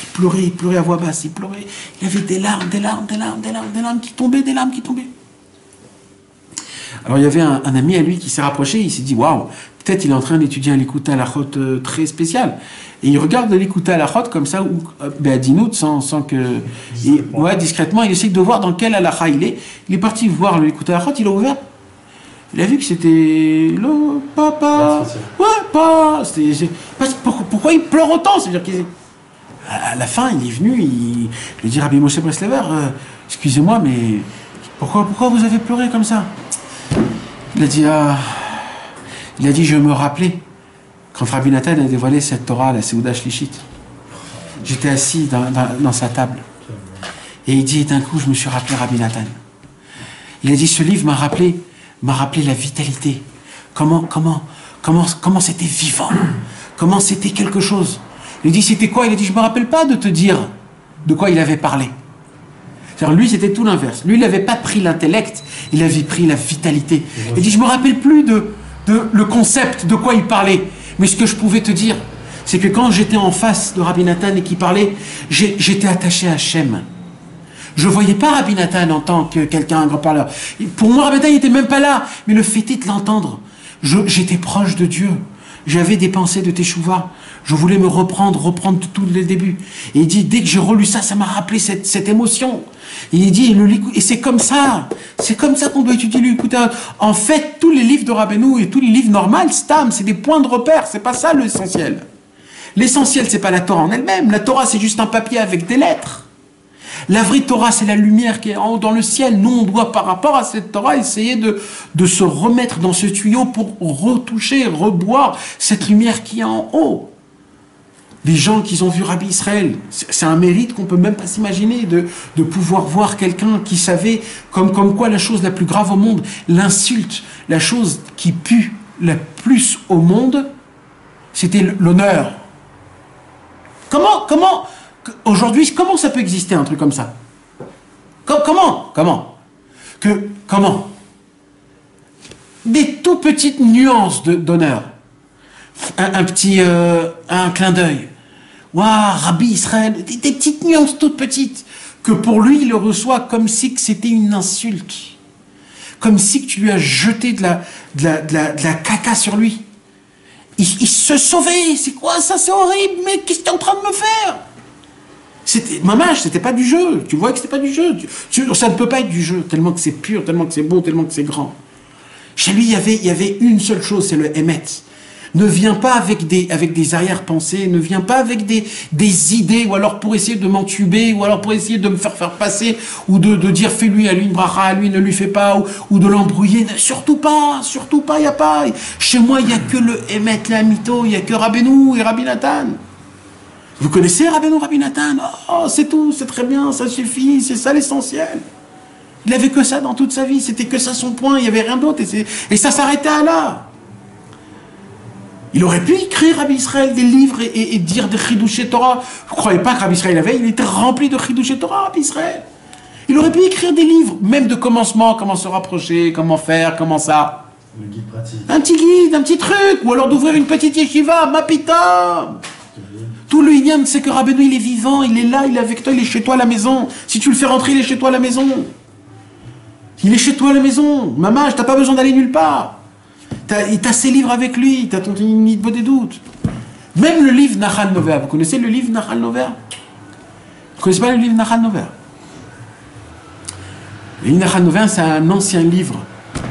Il pleurait, il pleurait à voix basse, il pleurait. Il avait des larmes, des larmes, des larmes, des larmes, des larmes qui tombaient, des larmes qui tombaient. Alors il y avait un, un ami à lui qui s'est rapproché, il s'est dit waouh, peut-être il est en train d'étudier un Likuta à la euh, très spécial. Et il regarde Likuta à la comme ça, ou euh, ben, à Dinout, sans, sans que. ouais, discrètement, il essaye de voir dans quel halakha il est. Il est parti voir Likuta à la il a ouvert. Il a vu que c'était le papa. Ouais, pas. pourquoi il pleure autant? C'est-à-dire qu'il à la fin, il est venu, il, il dit Rabbi Moshe Breslever, euh, excusez-moi, mais pourquoi, pourquoi vous avez pleuré comme ça? Il a dit, ah, il a dit, je me rappelais quand Rabbi Nathan a dévoilé cette Torah, la Seouda Shlichit. J'étais assis dans, sa table. Et il dit, d'un coup, je me suis rappelé Rabbi Nathan. Il a dit, ce livre m'a rappelé, m'a rappelé la vitalité. Comment, comment, comment, comment c'était vivant. Comment c'était quelque chose. Il a dit, c'était quoi? Il a dit, je me rappelle pas de te dire de quoi il avait parlé. Lui, c'était tout l'inverse. Lui, il n'avait pas pris l'intellect, il avait pris la vitalité. Il dit, je me rappelle plus de, le concept, de quoi il parlait. Mais ce que je pouvais te dire, c'est que quand j'étais en face de Rabbi Nathan et qu'il parlait, j'étais attaché à Hachem. Je voyais pas Rabbi Nathan en tant que quelqu'un, un grand parleur. Pour moi, Rabbi Nathan n'était même pas là. Mais le fait de l'entendre. J'étais proche de Dieu. J'avais des pensées de Teshuvah. Je voulais me reprendre, reprendre tout, le début. Et il dit, dès que j'ai relu ça, ça m'a rappelé cette, cette émotion. Et il dit, le, et c'est comme ça. C'est comme ça qu'on doit étudier l'écouteur. En fait, tous les livres de Rabbeinu et tous les livres normaux, Stam, c'est des points de repère. C'est pas ça l'essentiel. L'essentiel, c'est pas la Torah en elle-même. La Torah, c'est juste un papier avec des lettres. La vraie Torah, c'est la lumière qui est en haut dans le ciel. Nous, on doit, par rapport à cette Torah, essayer de, de se remettre dans ce tuyau pour retoucher, reboire cette lumière qui est en haut. Les gens qui ont vu Rabbi Israël, c'est un mérite qu'on peut même pas s'imaginer de, de pouvoir voir quelqu'un qui savait comme, comme quoi la chose la plus grave au monde, l'insulte, la chose qui pue la plus au monde, c'était l'honneur. Comment, comment, aujourd'hui, comment ça peut exister un truc comme ça? Co- Comment? Comment? Que, comment? Des tout petites nuances d'honneur. Un, petit, euh, un clin d'œil. Waouh, Rabbi Israël, des, petites nuances toutes petites que pour lui il le reçoit comme si c'était une insulte, comme si tu lui as jeté de la, de la, de la, de la caca sur lui. Il, il se sauvait. C'est quoi ça? C'est horrible. Mais qu'est-ce que tu es en train de me faire? C'était mamage, c'était pas du jeu. Tu vois que c'était pas du jeu. Tu- ça ne peut pas être du jeu tellement que c'est pur, tellement que c'est beau, tellement que c'est grand. Chez lui, il y avait, y avait une seule chose, c'est le émet. Ne viens pas avec des, avec des arrière-pensées, ne viens pas avec des, des idées, ou alors pour essayer de m'entuber, ou alors pour essayer de me faire faire passer, ou de, dire fais-lui à lui une bracha, à lui ne lui fais pas, ou, ou de l'embrouiller. Surtout pas, surtout pas, il a pas. Chez moi, il n'y a que le émet, la mytho, il n'y a que Rabbeinu et Rabbi Nathan. Vous connaissez Rabbeinu, Rabbi Nathan? Oh, c'est tout, c'est très bien, ça suffit, c'est ça l'essentiel. Il avait que ça dans toute sa vie, c'était que ça son point, il n'y avait rien d'autre, et, ça s'arrêtait à là. Il aurait pu écrire Rabbi Israël des livres et, et- et dire des Chidouché Torah. Vous ne croyez pas que Rabbi Israël avait? Il était rempli de Chidouché Torah, Rabbi Israël. Il aurait pu écrire des livres, même de commencement, comment se rapprocher, comment faire, comment ça. Le guide pratique. Un petit guide, un petit truc, ou alors d'ouvrir une petite yeshiva, ma pita. Tout le Inyan, c'est que Rabbeinu, il est vivant, il est là, il est avec toi, il est chez toi à la maison. Si tu le fais rentrer, il est chez toi à la maison. Il est chez toi à la maison. Maman, t'as pas besoin d'aller nulle part. T'as, ses livres avec lui, t'as ton nid des doutes. Même le livre Nahal Nover. Vous connaissez le livre Nahal Nover? Vous connaissez pas le livre Nahal Nover? Le livre Nahal Nover, c'est un ancien livre,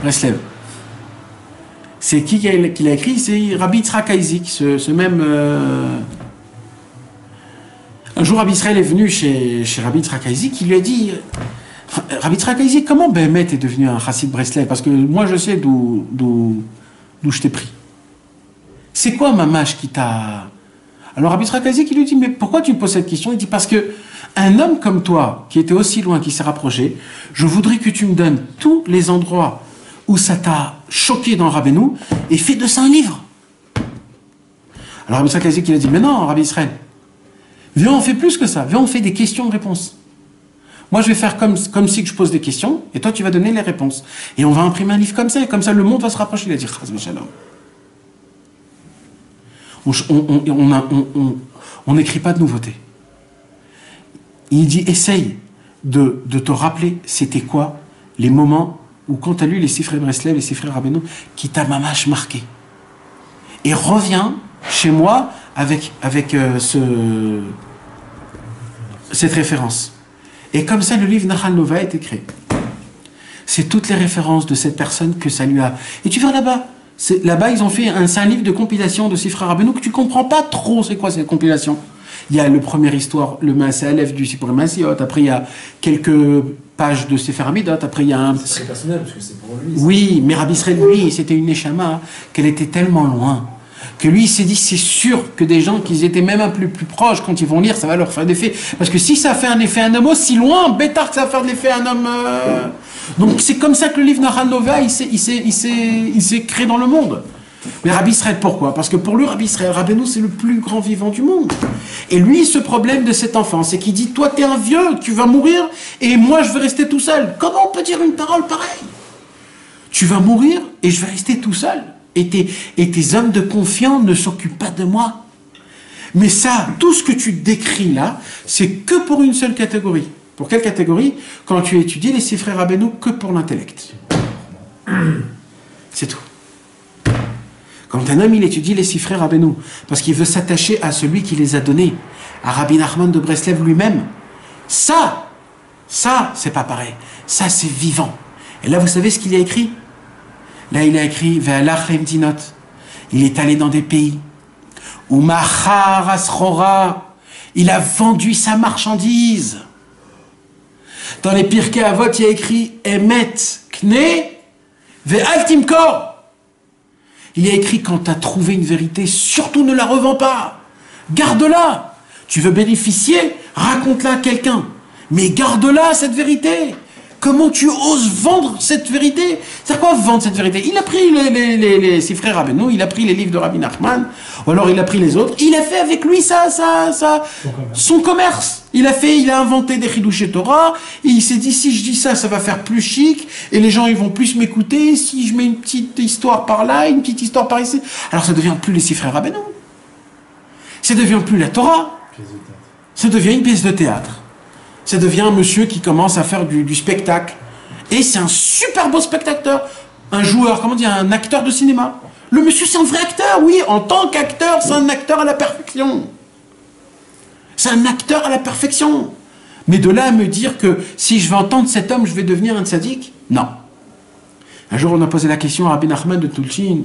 Breslev. C'est qui qui l'a écrit? C'est Rabbi ce, ce même. euh, Un jour, Rabbi Israël est venu chez, chez Rabbi Isaac, il lui a dit Rabbi Isaac, comment Behemet est devenu un chassid Breslev? Parce que moi, je sais d'où je t'ai pris. C'est quoi ma mâche qui t'a? Alors Rabbi Isaac, il lui dit Mais pourquoi tu me poses cette question? Il dit Parce que un homme comme toi, qui était aussi loin, qui s'est rapproché, je voudrais que tu me donnes tous les endroits où ça t'a choqué dans Rabbeinu et fais de ça un livre. Alors Rabbi Yitzhak Isaac, il a dit Mais non, Rabbi Israël, viens, on fait plus que ça. Viens, on fait des questions-réponses. Moi, je vais faire comme, comme si je pose des questions, et toi, tu vas donner les réponses. Et on va imprimer un livre comme ça, et comme ça, le monde va se rapprocher. Il a dit. On n'écrit pas de nouveautés. Il dit, essaye de, de te rappeler, c'était quoi les moments où, quand tu as lu les frères Breslev, les frères Rabbeinu, qui t'a mamache marqué. Et reviens chez moi avec, avec euh, ce, cette référence. Et comme ça, le livre Nahal Nova a été créé. C'est toutes les références de cette personne que ça lui a. Et tu vas là-bas. Là-bas, ils ont fait un, livre de compilation de Sifra Rabbeinu que tu comprends pas trop c'est quoi cette compilation. Il y a le premier histoire, le Maaseh Aleph du Sipur Masiot, après il y a quelques pages de Sefer Amidot, après il y a un. C'est très personnel parce que c'est pour lui. Oui, mais Rabbi Israël, lui, c'était une Neshama qu'elle était tellement loin que lui, il s'est dit, c'est sûr que des gens qui étaient même un peu plus proches, quand ils vont lire, ça va leur faire d'effet. Parce que si ça fait un effet un homme aussi loin, bêtard que ça va faire de l'effet un homme... euh, Donc c'est comme ça que le livre Nahal Nova, il s'est, il s'est, il s'est, il s'est créé dans le monde. Mais Rabbi Israël, pourquoi? Parce que pour lui, Rabbi Israël, Rabbeinu, c'est le plus grand vivant du monde. Et lui, ce problème de cet enfant, c'est qu'il dit, toi, t'es un vieux, tu vas mourir, et moi, je vais rester tout seul. Comment on peut dire une parole pareille? Tu vas mourir et je vais rester tout seul. Et tes, hommes de confiance ne s'occupent pas de moi. Mais ça, tout ce que tu décris là, c'est que pour une seule catégorie. Pour quelle catégorie? Quand tu étudies les six frères Rabbeinu, que pour l'intellect. [clears throat] C'est tout. Quand un homme, il étudie les six frères Rabbeinu, parce qu'il veut s'attacher à celui qui les a donnés, à Rabbi Nachman de Breslev lui-même, ça, ça, c'est pas pareil. Ça, c'est vivant. Et là, vous savez ce qu'il y a écrit? Là, il a écrit. Il est allé dans des pays où il a vendu sa marchandise. Dans les Pirkei Avot, il y a écrit Emet Kne Ve'al Timkor. Il a écrit quand tu as trouvé une vérité, surtout ne la revends pas. Garde-la. Tu veux bénéficier, raconte-la à quelqu'un. Mais garde-la, cette vérité. Comment tu oses vendre cette vérité? C'est quoi vendre cette vérité? Il a pris les, les, les, les- ses frères Rabbeinu, il a pris les livres de Rabbi Nachman, ou alors il a pris les autres, il a fait avec lui ça, ça, ça, son commerce. Il a fait, il a inventé des Chidush Torah, et il s'est dit si je dis ça, ça va faire plus chic, et les gens ils vont plus m'écouter, si je mets une petite histoire par là, une petite histoire par ici, alors ça devient plus les six frères Rabbeinu. Ça devient plus la Torah, ça devient une pièce de théâtre. Ça devient un monsieur qui commence à faire du, spectacle. Et c'est un super beau spectateur. Un joueur, comment dire, un acteur de cinéma. Le monsieur, c'est un vrai acteur, oui. En tant qu'acteur, c'est un acteur à la perfection. C'est un acteur à la perfection. Mais de là à me dire que si je vais entendre cet homme, je vais devenir un tzaddik Non. Un jour, on a posé la question à Rabbi Nachman de Tulchin.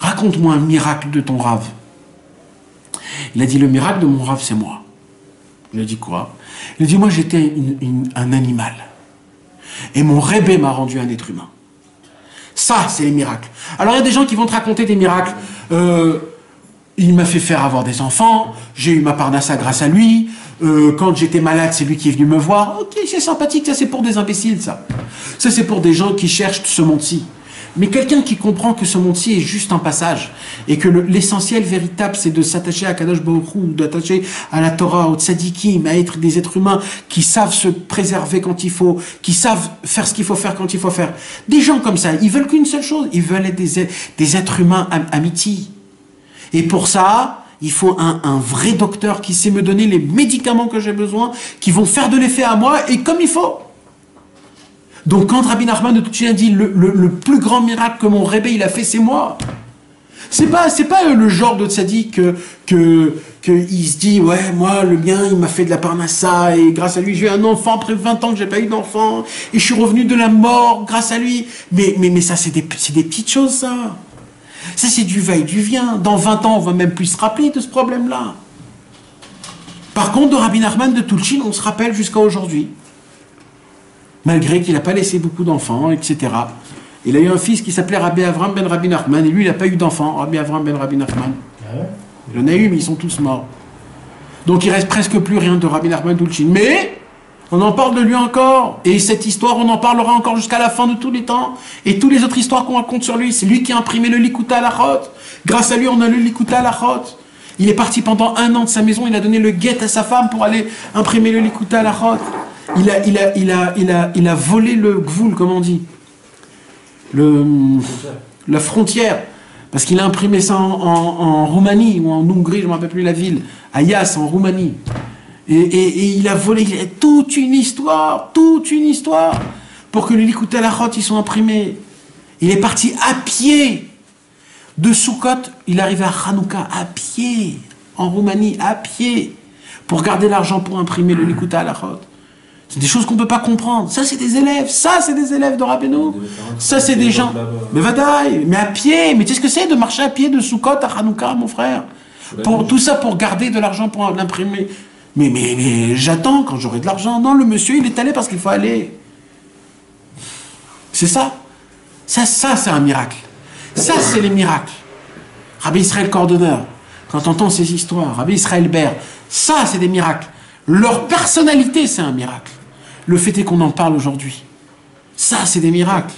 Raconte-moi un miracle de ton rave. Il a dit, le miracle de mon rave, c'est moi. Il a dit quoi? Il dit, moi j'étais un animal. Et mon rébé m'a rendu un être humain. Ça, c'est les miracles. Alors il y a des gens qui vont te raconter des miracles. Euh, il m'a fait faire avoir des enfants, j'ai eu ma parnassa grâce à lui, euh, quand j'étais malade, c'est lui qui est venu me voir. Ok, c'est sympathique, ça c'est pour des imbéciles, ça. Ça c'est pour des gens qui cherchent ce monde-ci. Mais quelqu'un qui comprend que ce monde-ci est juste un passage et que le- l'essentiel véritable c'est de s'attacher à Kadosh Baruch d'attacher à la Torah, au tzadikim, à être des êtres humains qui savent se préserver quand il faut, qui savent faire ce qu'il faut faire quand il faut faire. Des gens comme ça, ils veulent qu'une seule chose, ils veulent être des, êtres- humains am- amitiés. Et pour ça, il faut un vrai docteur qui sait me donner les médicaments que j'ai besoin, qui vont faire de l'effet à moi et comme il faut. Donc quand Rabbi Nachman de Tuchin dit le, le- le plus grand miracle que mon rébé il a fait, c'est moi. C'est pas, c'est pas euh, le genre de tzaddik que, que, que il se dit, ouais, moi, le mien, il m'a fait de la parnassa, et grâce à lui, j'ai eu un enfant après 20 ans que j'ai pas eu d'enfant, et je suis revenu de la mort grâce à lui. Mais, mais, mais ça, c'est des, c'est des petites choses, ça. Ça, c'est du va et du vient. Dans 20 ans, on va même plus se rappeler de ce problème-là. Par contre, de Rabbi Nachman de Tulchin, on se rappelle jusqu'à aujourd'hui. Malgré qu'il n'a pas laissé beaucoup d'enfants, etc. Il a eu un fils qui s'appelait Rabbi Avram ben Rabbi Nachman, et lui, il n'a pas eu d'enfants, Rabbi Avram ben Rabbi Nachman. Ah Il en a eu, mais ils sont tous morts. Donc il reste presque plus rien de Rabbi Nachman Dulchin. Mais on en parle de lui encore. Et cette histoire, on en parlera encore jusqu'à la fin de tous les temps. Et toutes les autres histoires qu'on raconte sur lui, c'est lui qui a imprimé le Likuta à la Chot. Grâce à lui, on a le Likuta à la Chot. Il est parti pendant un an de sa maison, il a donné le guet à sa femme pour aller imprimer le Likuta à la Chot. Il a, il, a, il, a, il, a, il a volé le gvoul, comme on dit. Le, la frontière. Parce qu'il a imprimé ça en, Roumanie ou en Hongrie, je ne me rappelle plus la ville, à Yas, en Roumanie. Et, il a volé toute une histoire, toute une histoire, pour que le Likuta à la Chot, ils. Il est parti à pied de Soukot, il arrivait à Hanouka à pied, en Roumanie, à pied, pour garder l'argent pour imprimer le Likuta à la. C'est des choses qu'on ne peut pas comprendre. Ça, c'est des élèves. Ça, c'est des élèves de Rabbeinu. Ça, c'est des gens. Mais vadaï, mais à pied. Mais tu sais ce que c'est de marcher à pied de Soukot à Hanouka, mon frère? Pour, Tout ça pour garder de l'argent pour l'imprimer. Mais, mais, mais j'attends quand j'aurai de l'argent. Non, le monsieur, il est allé parce qu'il faut aller. C'est ça? Ça, ça c'est un miracle. Ça, c'est les miracles. Rabbi Israël Cordonneur, quand on entend ces histoires, Rabbi Israël Ber, ça, c'est des miracles. Leur personnalité, c'est un miracle. Le fait est qu'on en parle aujourd'hui. Ça, c'est des miracles.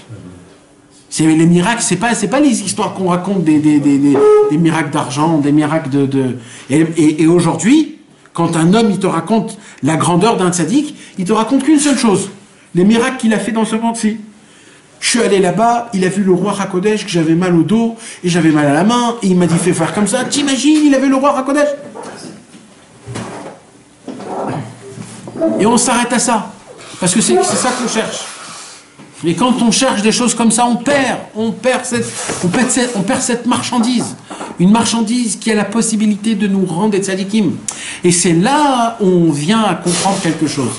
Les miracles, c'est pas, pas les histoires qu'on raconte des, miracles d'argent, des miracles de. Et, aujourd'hui, quand un homme il te raconte la grandeur d'un tzaddik, il te raconte qu'une seule chose les miracles qu'il a fait dans ce monde-ci. Je suis allé là-bas, il a vu le roi Hakodesh, que j'avais mal au dos et j'avais mal à la main, et il m'a dit fais faire comme ça. T'imagines, il avait le roi Hakodesh? Et on s'arrête à ça. Parce que c'est ça qu'on cherche. Mais quand on cherche des choses comme ça, on perd, on perd cette, on perd cette, on perd cette marchandise. Une marchandise qui a la possibilité de nous rendre des tzadikim. Et c'est là où on vient à comprendre quelque chose.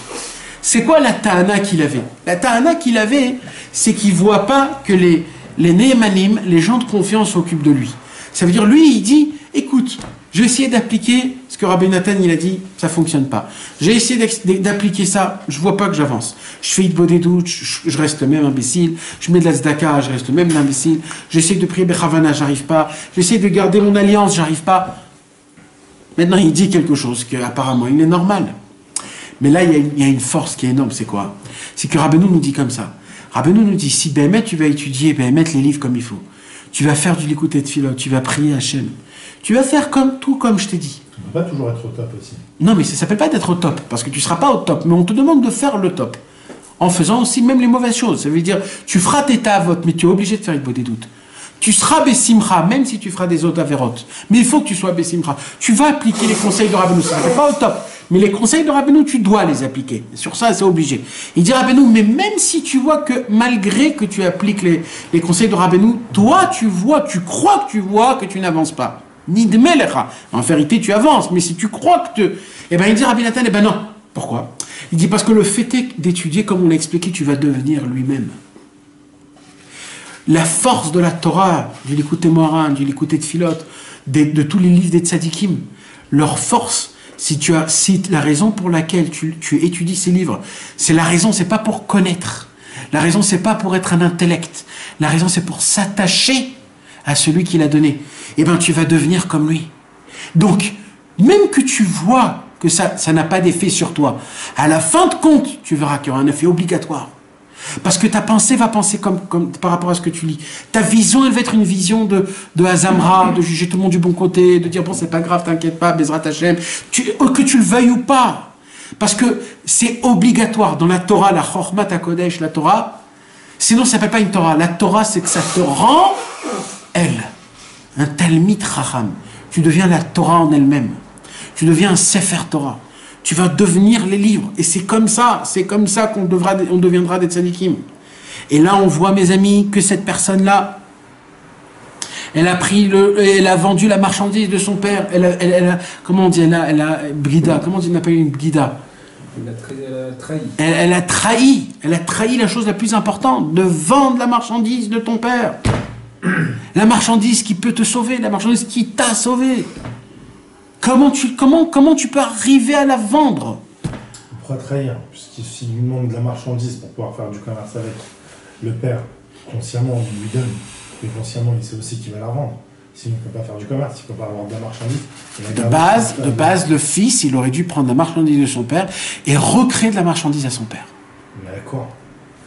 C'est quoi la ta'ana qu'il avait? La ta'ana qu'il avait, c'est qu'il voit pas que les, les Nehemanim, les gens de confiance s'occupent de lui. Ça veut dire, lui, il dit, écoute, je vais essayer d'appliquer que Rabbi Nathan, il a dit, ça fonctionne pas. J'ai essayé d'appliquer ça, je vois pas que j'avance. Je fais une des doutes, je, reste même imbécile. Je mets de la zdaka, je reste même imbécile. J'essaie de prier Bechavana, j'arrive pas. J'essaie de garder mon alliance, j'arrive pas. Maintenant, il dit quelque chose que apparemment il est normal. Mais là, il y, a, une force qui est énorme, c'est quoi? C'est que Rabbeinu nous dit comme ça. Rabbeinu nous dit, si Béhémet, tu vas étudier Béhémet les livres comme il faut, tu vas faire du l'écoute et de philo, tu vas prier Hachem, tu vas faire comme tout comme je t'ai dit. On ne pas toujours être au top aussi. Non, mais ça s'appelle pas d'être au top, parce que tu seras pas au top, mais on te demande de faire le top. En faisant aussi même les mauvaises choses. Ça veut dire, tu feras tes tavotes, mais tu es obligé de faire une des doutes. Tu seras Bessimra, même si tu feras des autres avérotes. Mais il faut que tu sois Bessimra. Tu vas appliquer les conseils de Rabbeinu. Ça n'est pas au top. Mais les conseils de Rabbeinu, tu dois les appliquer. Sur ça, c'est obligé. Il dit Rabbeinu, mais même si tu vois que malgré que tu appliques les, les conseils de Rabbeinu, toi, tu vois, tu crois que tu vois que tu n'avances pas. Ni de melecha. En vérité, tu avances. Mais si tu crois que tu... Eh bien, il dit Rabbi Nathan, eh ben non. Pourquoi? Il dit parce que le fait d'étudier, comme on l'a expliqué, tu vas devenir lui-même la force de la Torah, du l'écouter Morin, du l'écouter de Philote, des- de tous les livres des tzadikim, leur force, si tu as, si la raison pour laquelle tu, tu étudies ces livres, c'est la raison, c'est pas pour connaître. La raison, c'est pas pour être un intellect. La raison, c'est pour s'attacher à celui qui l'a donné. Eh bien, tu vas devenir comme lui. Donc, même que tu vois que ça, ça n'a pas d'effet sur toi, à la fin de compte, tu verras qu'il y aura un effet obligatoire. Parce que ta pensée va penser comme, comme par rapport à ce que tu lis. Ta vision, elle va être une vision de, de Hazamra, de juger tout le monde du bon côté, de dire bon, c'est pas grave, t'inquiète pas, Bezrat Hashem. Tu, que tu le veuilles ou pas. Parce que c'est obligatoire. Dans la Torah, la Chormat Kodesh, la Torah, sinon ça s'appelle pas une Torah. La Torah, c'est que ça te rend, elle, un Talmid Chacham, Tu deviens la Torah en elle-même. Tu deviens un Sefer Torah. Tu vas devenir les livres. Et c'est comme ça, c'est comme ça qu'on devra, on deviendra des tzadikim. Et là, on voit, mes amis, que cette personne-là, elle a pris le, elle a vendu la marchandise de son père. Elle a, elle, elle a- comment on dit, elle a, elle a brida. Comment on dit, on appelle une brida? Il a tra- elle a trahi. elle, elle a trahi, elle a trahi la chose la plus importante, de vendre la marchandise de ton père. [clears throat] La marchandise qui peut te sauver, la marchandise qui t'a sauvé. Comment tu, comment, comment tu peux arriver à la vendre? Pourquoi trahir Puisqu'il s'il lui demande de la marchandise pour pouvoir faire du commerce avec le père, consciemment, il lui donne. Mais consciemment, il sait aussi qu'il va la revendre. Sinon, il ne peut pas faire du commerce, il ne peut pas avoir de la marchandise. De base, de base, le fils, il aurait dû prendre la marchandise de son père et recréer de la marchandise à son père. D'accord.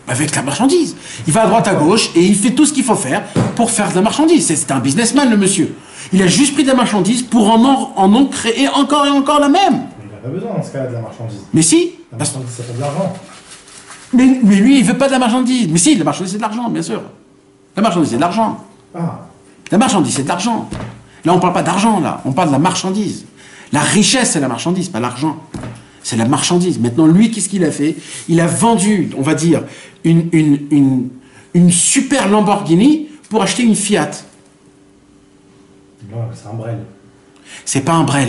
Avec la marchandise. Il va à droite à gauche et il fait tout ce qu'il faut faire pour faire de la marchandise. C'est un businessman, le monsieur. Il a juste pris de la marchandise pour en en, en en créer encore et encore la même. Mais il n'a pas besoin dans ce cas-là de la marchandise. Mais si, La parce- marchandise, ça fait de l'argent. mais, mais lui, il veut pas de la marchandise. Mais si, la marchandise, c'est de l'argent, bien sûr. La marchandise, c'est de l'argent. Ah, La marchandise, c'est de l'argent. Là, on parle pas d'argent, là. On parle de la marchandise. La richesse, c'est la marchandise, pas l'argent. C'est la marchandise. Maintenant, lui, qu'est-ce qu'il a fait? Il a vendu, on va dire, une, une, une, une super Lamborghini pour acheter une Fiat. non, c'est un brel. C'est pas un brel.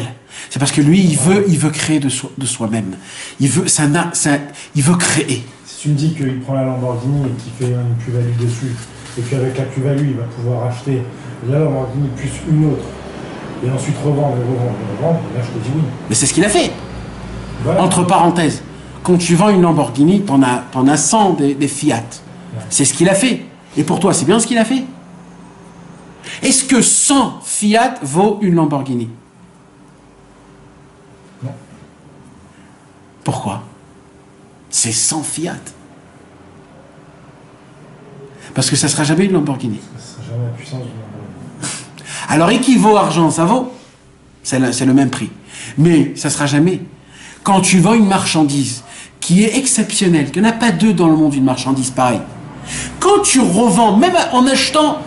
C'est parce que lui, il veut, il veut créer de, soi- de soi-même. Il veut, ça ça- il veut créer. Si tu me dis qu'il prend la Lamborghini et qu'il fait une plus-value dessus, et qu'avec la plus-value, il va pouvoir acheter la Lamborghini plus une autre, et ensuite revendre, et revendre, et revendre, là je te dis oui. Mais c'est ce qu'il a fait. Entre parenthèses, quand tu vends une Lamborghini, t'en as, t'en as 100 des, des Fiat. C'est ce qu'il a fait. Et pour toi, c'est bien ce qu'il a fait Est-ce que 100 Fiat vaut une Lamborghini? Non. Pourquoi? C'est 100 Fiat. Parce que ça sera jamais une Lamborghini. Ça sera jamais la puissance Lamborghini. Alors, équivaut argent, ça vaut. C'est le, c'est le même prix. Mais ça sera jamais. Quand tu vends une marchandise qui est exceptionnelle, qu'il n'y en a pas deux dans le monde une marchandise pareille, quand tu revends, même en achetant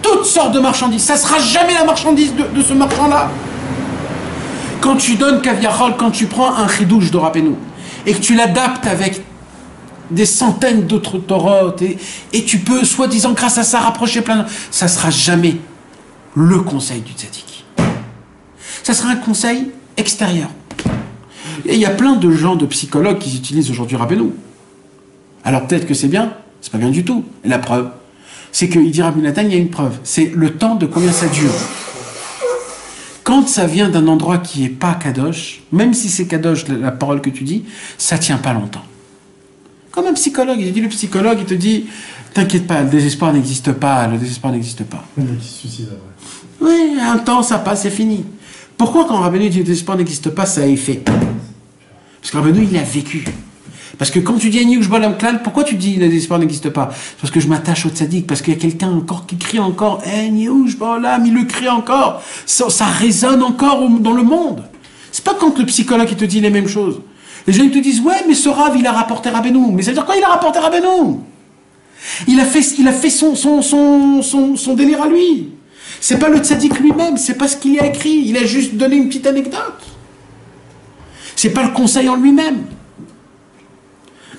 toutes sortes de marchandises, ça sera jamais la marchandise de, ce marchand-là. Quand tu donnes caviarol, quand tu prends un chidouche de Rabbeinu, et que tu l'adaptes avec des centaines d'autres et, et tu peux, soi-disant, grâce à ça, rapprocher plein de... Ça sera jamais le conseil du tzaddik. Ça sera un conseil extérieur. Et il y a plein de gens, de psychologues qui utilisent aujourd'hui Rabbeinu. Alors peut-être que c'est bien, c'est pas bien du tout. Et la preuve, c'est qu'il dit Rabbi Nathan, il y a une preuve. C'est le temps de combien ça dure. Quand ça vient d'un endroit qui est pas Kadosh, même si c'est Kadosh, la, la parole que tu dis, ça tient pas longtemps. Comme un psychologue, il dit le psychologue, il te dit, t'inquiète pas, le désespoir n'existe pas, le désespoir n'existe pas. Oui, un temps, ça passe, c'est fini. Pourquoi quand Rabbeinu dit que le désespoir n'existe pas, ça a effet? Parce que Rabbeinu, il a vécu. Parce que quand tu dis Bolam Klal, pourquoi tu dis le désespoir n'existe pas? Parce que je m'attache au tzaddik, parce qu'il y a quelqu'un encore qui crie encore Aniouch Bolam, il le crie encore. Ça, résonne encore dans le monde. C'est pas quand le psychologue te dit les mêmes choses. Les gens ils te disent ouais mais ce rave il a rapporté Rabbeinu. Mais ça veut dire quoi il a rapporté Rabbeinu? Il a fait, il a fait son, délire à lui. C'est pas le tzaddik lui-même, c'est pas ce qu'il a écrit. Il a juste donné une petite anecdote. C'est pas le conseil en lui-même.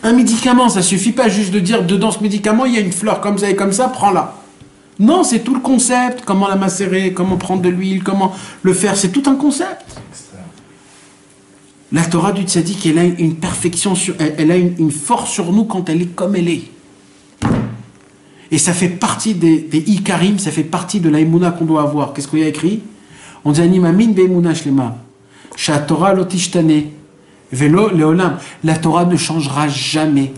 Un médicament, ça suffit pas juste de dire dedans ce médicament, il y a une fleur comme ça et comme ça, prends-la. Non, c'est tout le concept, comment la macérer, comment prendre de l'huile, comment le faire, c'est tout un concept. La Torah du tzaddik, elle a une perfection, elle, a une, force sur nous quand elle est comme elle est. Et ça fait partie des, des Ikarim, ça fait partie de l'aïmouna qu'on doit avoir. Qu'est-ce qu'on y a écrit? On dit Animamin be'emouna shlema. Lotishtane. Leolam. La Torah ne changera jamais.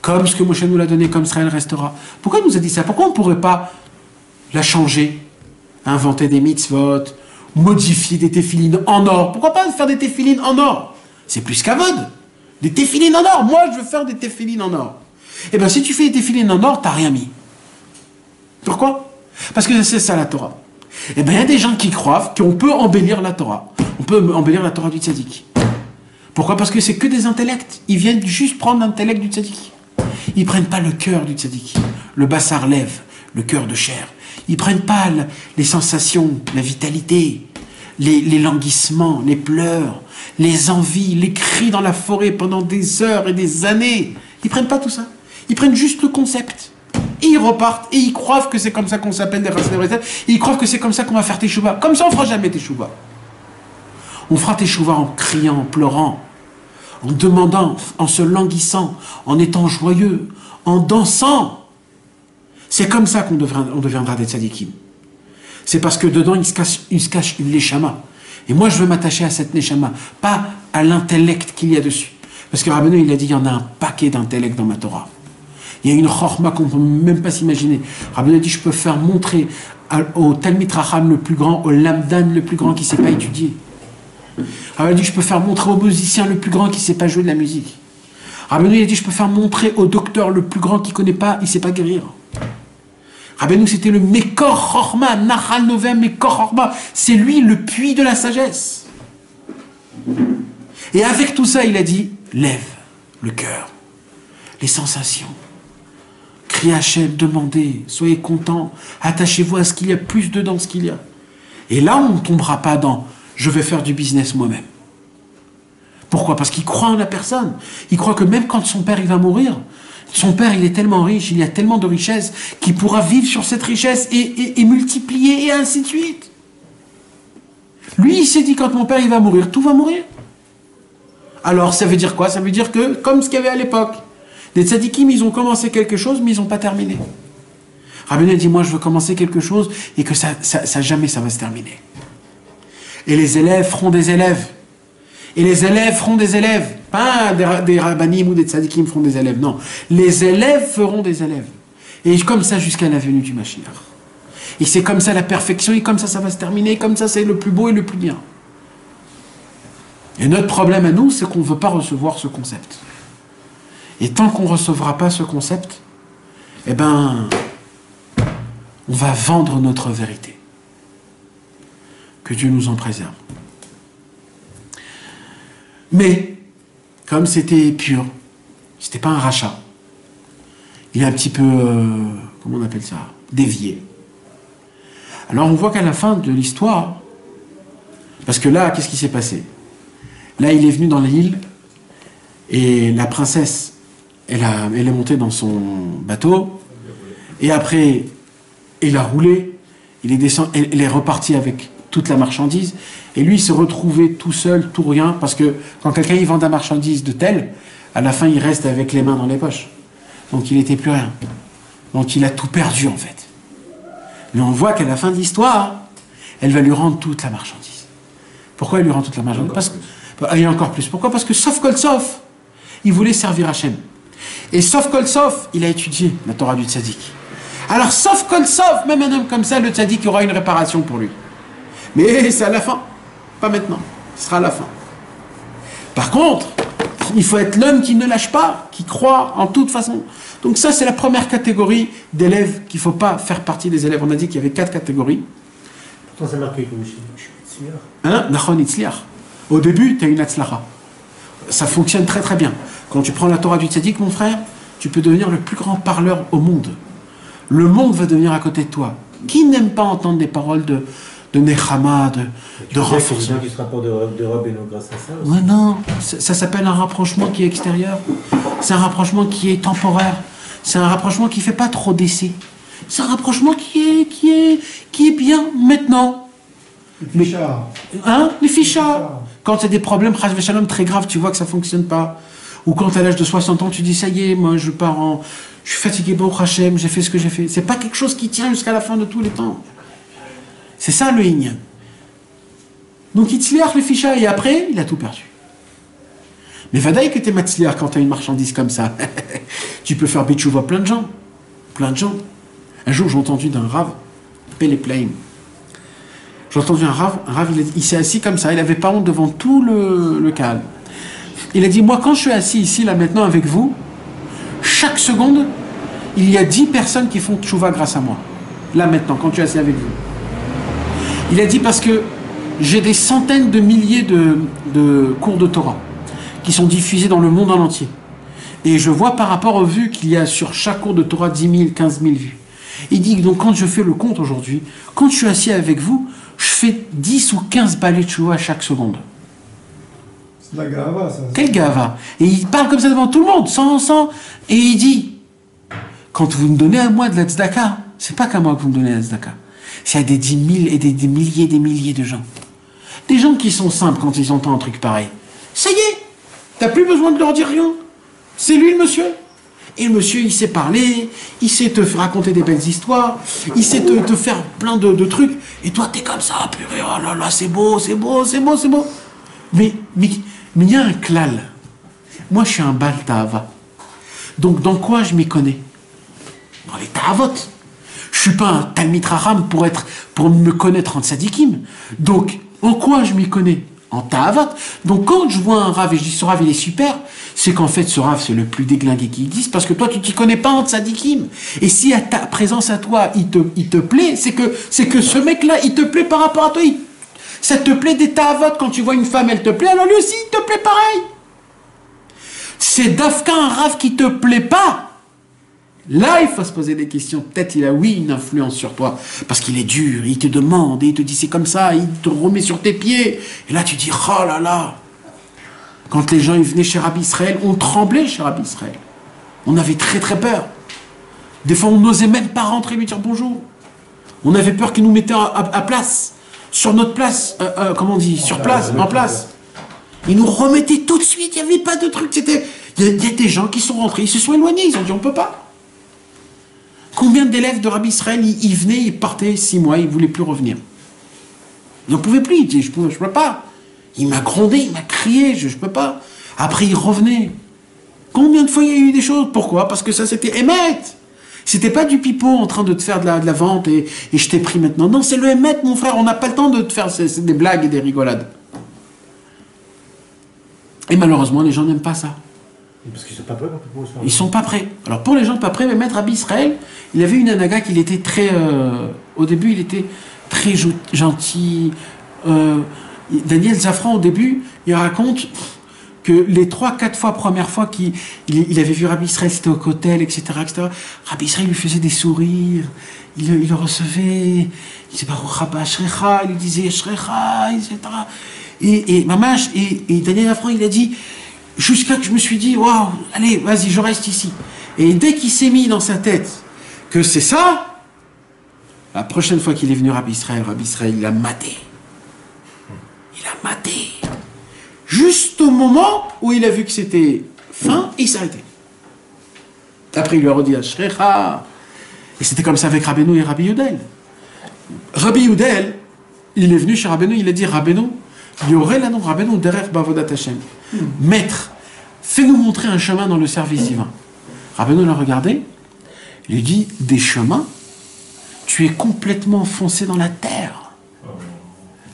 Comme ce que Moshe nous l'a donné, comme Israël restera. Pourquoi il nous a dit ça? Pourquoi on ne pourrait pas la changer? Inventer des mitzvot, modifier des téphilines en or. Pourquoi pas faire des téphilines en or? C'est plus qu'avod. Des téphilines en or. Moi, je veux faire des téphilines en or. Eh bien, si tu fais des téphilines en or, t'as rien mis. Pourquoi? Parce que c'est ça la Torah. Eh bien, il y a des gens qui croient qu'on peut embellir la Torah. On peut embellir la Torah du tzaddik. Pourquoi? Parce que c'est que des intellects. Ils viennent juste prendre l'intellect du tzaddik. Ils prennent pas le cœur du tzaddik. Le bassar lève, le cœur de chair. Ils prennent pas le- les sensations, la vitalité, les, les languissements, les pleurs, les envies, les cris dans la forêt pendant des heures et des années. Ils prennent pas tout ça. Ils prennent juste le concept. Ils repartent et ils croient que c'est comme ça qu'on s'appelle des racines et ils croient que c'est comme ça qu'on va faire teshuva. Comme ça, on fera jamais teshuva. On fera teshuva en criant, en pleurant, en demandant, en se languissant, en étant joyeux, en dansant. C'est comme ça qu'on deviendra, des tzadikim. C'est parce que dedans, il se cache, il se une neshama. Et moi, je veux m'attacher à cette neshama, pas à l'intellect qu'il y a dessus. Parce que Rabbeinu, il a dit, il y en a un paquet d'intellect dans ma Torah. Il y a une chorma qu'on ne peut même pas s'imaginer. Rabbeinu a dit, je peux faire montrer au Talmid Racham le plus grand, au Lamdan le plus grand qui ne sait pas étudier. Rabbeinu a dit, je peux faire montrer au musicien le plus grand qui ne sait pas jouer de la musique. Rabbeinu il a dit, je peux faire montrer au docteur le plus grand qui ne connaît pas, il ne sait pas guérir. Rabbeinu, c'était le Mekor Chorma, Nahal Novem Mekor Chorma. C'est lui le puits de la sagesse. Et avec tout ça, il a dit, lève le cœur, les sensations. Criez Hachem, demandez, soyez contents, attachez-vous à ce qu'il y a plus dedans ce qu'il y a. Et là, on ne tombera pas dans je vais faire du business moi-même. Pourquoi? Parce qu'il croit en la personne. Il croit que même quand son père il va mourir, son père il est tellement riche, il y a tellement de richesse qu'il pourra vivre sur cette richesse et multiplier et ainsi de suite. Lui, il s'est dit quand mon père il va mourir, tout va mourir. Alors ça veut dire quoi? Ça veut dire que, comme ce qu'il y avait à l'époque, des tzadikim, ils ont commencé quelque chose, mais ils n'ont pas terminé. Rabbeinu dit, moi je veux commencer quelque chose et que ça, jamais ça va se terminer. Et les élèves feront des élèves. Et les élèves feront des élèves. Pas des, des rabbinim ou des tzadikim feront des élèves. Non. Les élèves feront des élèves. Et comme ça jusqu'à la venue du Mashiach. Et c'est comme ça la perfection, et comme ça ça va se terminer, et comme ça c'est le plus beau et le plus bien. Et notre problème à nous, c'est qu'on ne veut pas recevoir ce concept. Et tant qu'on ne recevra pas ce concept, eh ben, on va vendre notre vérité. Que Dieu nous en préserve. Mais, comme c'était pur, c'était pas un rachat, il est un petit peu, euh, comment on appelle ça, dévié. Alors on voit qu'à la fin de l'histoire, parce que là, qu'est-ce qui s'est passé? Là, il est venu dans l'île et la princesse, elle, a, elle est montée dans son bateau et après, il a roulé, il est descendu, elle, elle est repartie avec toute la marchandise et lui il se retrouvait tout seul, tout rien, parce que quand quelqu'un il vend de la marchandise de tel, à la fin il reste avec les mains dans les poches. Donc il n'était plus rien. Donc il a tout perdu en fait. Mais on voit qu'à la fin de l'histoire, elle va lui rendre toute la marchandise. Pourquoi elle lui rend toute la marchandise? Parce que, bah, il y a encore plus. Pourquoi? Parce que sauf Kolsov, il voulait servir Hachem. Et sauf Kolsov, il a étudié la Torah du tzaddik. Alors sauf Kolsov, même un homme comme ça, le tzaddik aura une réparation pour lui. Mais c'est à la fin, pas maintenant. Ce sera à la fin. Par contre, il faut être l'homme qui ne lâche pas, qui croit en toute façon. Donc ça, c'est la première catégorie d'élèves qu'il ne faut pas faire partie des élèves. On a dit qu'il y avait quatre catégories. Pourtant, c'est marqué comme Hein? Nachon Itzliach. Au début, tu as une Atzlacha. Ça fonctionne très très bien. Quand tu prends la Torah du Tzaddik, mon frère, tu peux devenir le plus grand parleur au monde. Le monde va devenir à côté de toi. Qui n'aime pas entendre des paroles de, de Nechama, de, de renforcement qui se rapporte et nous grâce à ça. Ouais, non, ça, ça s'appelle un rapprochement qui est extérieur. C'est un rapprochement qui est temporaire. C'est un rapprochement qui fait pas trop d'essais. C'est un rapprochement qui est, qui est, qui est bien maintenant. Mais- Fichard. Hein Les fichas. Quand c'est des problèmes, très graves, tu vois que ça fonctionne pas. Ou quand à l'âge de 60 ans, tu dis ça y est, moi je pars en. Je suis fatigué, bon Hachem, j'ai fait ce que j'ai fait. C'est pas quelque chose qui tient jusqu'à la fin de tous les temps. C'est ça le Yin. Donc il tzliach les fichas et après, il a tout perdu. Mais vadaï que t'es matzliach quand t'as une marchandise comme ça. [laughs] tu peux faire bitchouva plein de gens. Plein de gens. Un jour, j'ai entendu d'un rave, Péléplaim. J'ai entendu un rave, un rave il, s'est assis comme ça, il avait pas honte devant tout le, le. Il a dit, moi quand je suis assis ici, là maintenant avec vous, chaque seconde, il y a 10 personnes qui font tchouva grâce à moi. Là maintenant, quand tu es assis avec vous. Il a dit parce que j'ai des centaines de milliers de, de cours de Torah qui sont diffusés dans le monde en entier. Et je vois par rapport aux vues qu'il y a sur chaque cours de Torah 10 000, 15 000 vues. Il dit donc quand je fais le compte aujourd'hui, quand je suis assis avec vous, je fais 10 ou 15 balais de chouva à chaque seconde. C'est de la gava, ça. Quel gava? Et il parle comme ça devant tout le monde, sans, sans. Et il dit Quand vous me donnez à moi de la tzedaka, c'est pas qu'à moi que vous me donnez la tzedaka. C'est à des dix mille et des, des milliers des milliers de gens. Des gens qui sont simples quand ils entendent un truc pareil. Ça y est T'as plus besoin de leur dire rien. C'est lui le monsieur. Et le monsieur, il sait parler, il sait te raconter des belles histoires, il sait te, faire plein de, trucs. Et toi, t'es comme ça, purée, oh là là, c'est beau, c'est beau, c'est beau, c'est beau. Mais il y a un klal. Moi, je suis un bal ta'ava. Donc, dans quoi je m'y connais? Dans les ta'avot. Je suis pas un raham pour être, pour me connaître en tzadikim. Donc, en quoi je m'y connais? En ta'avot. Donc, quand je vois un rave et je dis ce rave il est super, c'est qu'en fait ce rave c'est le plus déglingué qui existe parce que toi tu t'y connais pas en tzadikim. Et si à ta présence à toi il te, il te plaît, c'est que, c'est que ce mec-là il te plaît par rapport à toi. Ça te plaît des ta'avot quand tu vois une femme elle te plaît, alors lui aussi il te plaît pareil. C'est Dafka un rave qui te plaît pas. Là, il faut se poser des questions. Peut-être il a, oui, une influence sur toi. Parce qu'il est dur, il te demande, et il te dit c'est comme ça, il te remet sur tes pieds. Et là, tu dis, oh là là. Quand les gens ils venaient chez Rabbi Israël, on tremblait chez Rabbi Israël. On avait très très peur. Des fois, on n'osait même pas rentrer lui dire bonjour. On avait peur qu'il nous mettait à, à- à place, sur notre place, euh, euh, comment on dit, sur place, en place. Ils nous remettaient tout de suite, il n'y avait pas de truc. C'était, il y, y a des gens qui sont rentrés, ils se sont éloignés, ils ont dit on peut pas. Combien d'élèves de Rabbi Israël, ils, venaient, ils partaient six mois, ils voulaient plus revenir? Ils n'en pouvaient plus, ils disaient je je peux pas. Il m'a grondé, il m'a crié, je, ne peux pas. Après, ils revenaient. Combien de fois il y a eu des choses? Pourquoi? Parce que ça c'était Emmet. C'était pas du pipeau en train de te faire de la, vente et, je t'ai pris maintenant. Non, c'est le Emmet, mon frère. On n'a pas le temps de te faire des blagues et des rigolades. Et malheureusement, les gens n'aiment pas ça. Parce qu'ils sont pas prêts pour faire. Ils sont pas prêts. Alors pour les gens pas prêts, mais Maître Rabbi Israël, il avait une anaga qu'il était très. euh, au début, il était très gentil. Euh, Daniel Zafran, au début, il raconte que les trois, quatre fois, première fois qu'il il, avait vu Rabbi Israël, c'était au cotel, etc., etc. Rabbi Israël lui faisait des sourires, il, le- il le recevait, il disait Baruch Rabba Ashrecha, il lui disait Ashrecha, etc. Et, et Mamash, et, et Daniel Zafran, il a dit, jusqu'à que je me suis dit, waouh, allez, vas-y, je reste ici. Et dès qu'il s'est mis dans sa tête que c'est ça, la prochaine fois qu'il est venu Rabbi Israël, Rabbi Israël, il a maté. Il a maté. Juste au moment où il a vu que c'était fin, il s'est arrêté. Après, il lui a redit Ashrecha. Et c'était comme ça avec Rabbeinu et Rabbi Yudel. Rabbi Yudel, il est venu chez Rabbeinu, il a dit Rabbeinu, il y aurait là non Rabbeinu derrière Bavodat Hashem. Maître, fais-nous montrer un chemin dans le service divin. Rabbeinu l'a regardé, il lui dit Des chemins Tu es complètement enfoncé dans la terre.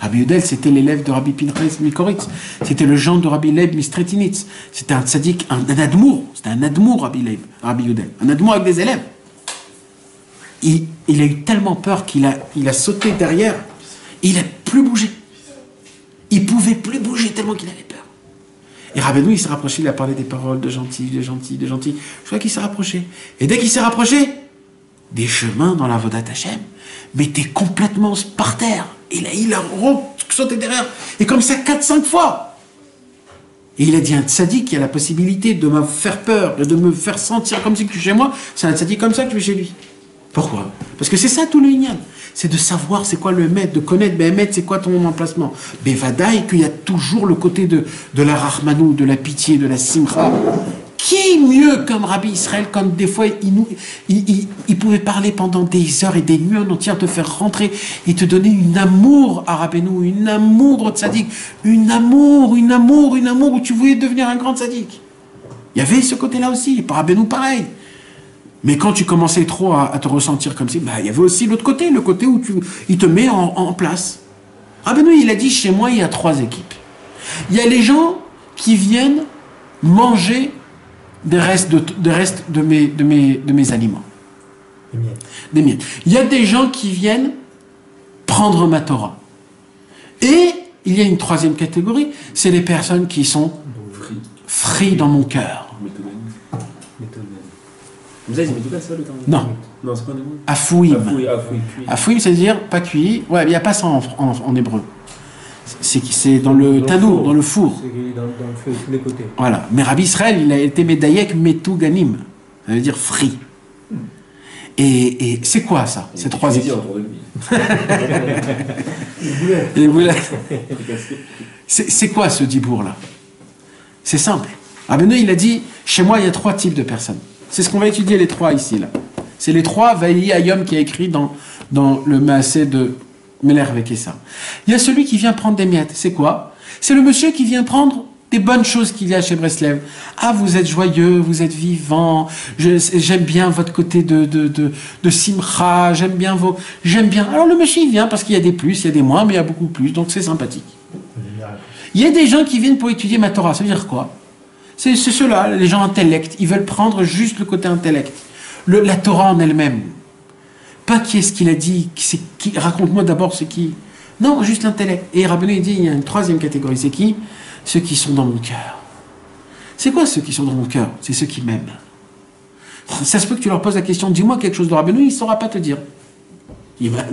Rabbi Yudel, c'était l'élève de Rabbi Pinchas Mikoritz. C'était le gendre de Rabbi Leib Mistretinitz. C'était un tzaddik, un, un admour. C'était un admour, Rabbi Leib, Rabbi Yudel. Un admour avec des élèves. Il, a eu tellement peur qu'il a, sauté derrière. Il n'a plus bougé. Il pouvait plus bouger tellement qu'il avait. Et Rabbeinu, il s'est rapproché, il a parlé des paroles de gentil, de gentil, de gentil. Je crois qu'il s'est rapproché. Et dès qu'il s'est rapproché, des chemins dans la Vodat Hashem, mais complètement par terre. Et là, il a sauté derrière. Et comme ça, 4-5 fois. Et il a dit un tzaddik qui a la possibilité de me faire peur, de me faire sentir comme si je suis chez moi, c'est un tzaddik comme ça que je vais chez lui. Pourquoi? Parce que c'est ça tout le Inyan. C'est de savoir c'est quoi le maître, de connaître ben c'est quoi ton emplacement. Bevadaï, qu'il y a toujours le côté de, de la rahmanou, de la pitié, de la simcha. Qui mieux comme Rabbi Israël, comme des fois il, il, pouvait parler pendant des heures et des nuits en entière, te faire rentrer et te donner une amour à Rabbeinu, une amour au tzaddik, une amour, une amour, une amour où tu voulais devenir un grand tzaddik. Il y avait ce côté-là aussi, et pour Rabbeinu pareil. Mais quand tu commençais trop à, à te ressentir comme si, bah, il y avait aussi l'autre côté, le côté où tu, il te met en, en place. Rabbeinu, il a dit, chez moi, il y a trois équipes. Il y a les gens qui viennent manger des restes de, des restes de, mes, de, mes, de mes aliments, miettes. des miettes. Il y a des gens qui viennent prendre ma Torah. Et il y a une troisième catégorie, c'est les personnes qui sont free dans mon cœur. Ils mettent du ça le temps. Non. Non, c'est pas des mots. Afouim. Afouim, c'est-à-dire pas cuit. Ouais, il n'y a pas ça en, en- en hébreu. C'est c'est dans le Dans le tanour, dans le four. C'est dans, dans le feu de tous les côtés. Voilà. Mais Rabbi Israël, il a été Medayek Metou Ganim. Ça veut dire frit. Et, et c'est quoi ça Ces trois équipes? [laughs] C'est c'est quoi ce dibour-là? C'est simple. Rabbeinu, il a dit, chez moi, il y a trois types de personnes. C'est ce qu'on va étudier les trois ici. là. C'est les trois Vaïi Ayom qui a écrit dans, dans le Maasé de Meler Vekessa. Il y a celui qui vient prendre des miettes. C'est quoi? C'est le monsieur qui vient prendre des bonnes choses qu'il y a chez Breslev. Ah, vous êtes joyeux, vous êtes vivant, j'aime bien votre côté de, de, de, de simcha, j'aime bien vos... J'aime bien... Alors le monsieur, il vient parce qu'il y a des plus, il y a des moins, mais il y a beaucoup plus, donc c'est sympathique. Il y a des gens qui viennent pour étudier ma Torah. Ça veut dire quoi? C'est ceux-là, les gens intellects. Ils veulent prendre juste le côté intellect. Le- la Torah en elle-même. Pas qui est-ce qu'il a dit. Raconte-moi d'abord ce qui. Non, juste l'intellect. Et Rabbeinu dit il y a une troisième catégorie. C'est qui? Ceux qui sont dans mon cœur. C'est quoi ceux qui sont dans mon cœur? C'est ceux qui m'aiment. Ça se peut que tu leur poses la question dis-moi quelque chose de Rabbeinu, il ne saura pas te dire. Il va,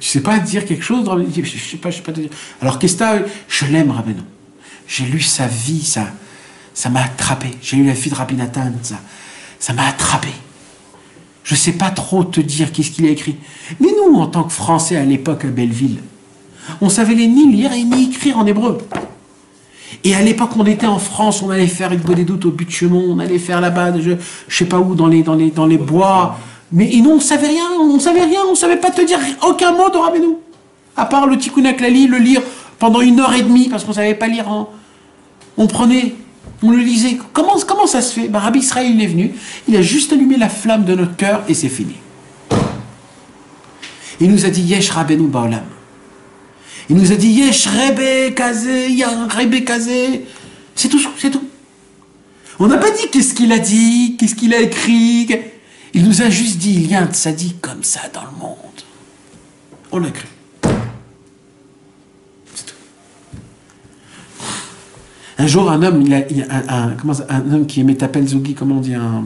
sais pas dire quelque chose, Rabbeinu? Il dit, je sais pas, sais pas te dire. Alors qu'est-ce que Je l'aime, Rabbeinu. J'ai lu sa vie, ça, ça m'a attrapé. J'ai lu la vie de Rabbi Nathan, ça, ça m'a attrapé. Je sais pas trop te dire qu'est-ce qu'il a écrit. Mais nous, en tant que Français à l'époque à Belleville, on savait les ni lire et ni écrire en hébreu. Et à l'époque, on était en France, on allait faire une des doutes au but de Chemont, on allait faire là-bas, je, je sais pas où, dans les, dans les, dans les bois. Mais et nous, on savait rien, on savait rien, on savait pas te dire aucun mot de Rabbeinu. À part le Tikkun le lire pendant une heure et demie, parce qu'on savait pas lire en... On prenait, on le lisait. Comment, ça se fait? Bah, Rabbi Israël, il est venu, il a juste allumé la flamme de notre cœur et c'est fini. Il nous a dit Yesh Rabbeinu Baolam. Il nous a dit Yesh Rebe Kazé, Rebe Kazé. C'est tout, c'est tout. On n'a pas dit qu'est-ce qu'il a dit, qu'est-ce qu'il a écrit. Il nous a juste dit il y a un tzaddik comme ça dans le monde. On l'a cru. C'est tout. Un jour, un homme, il a, il a un, un- comment ça- un homme qui aimait Tapel Zougi, comment on dit, un,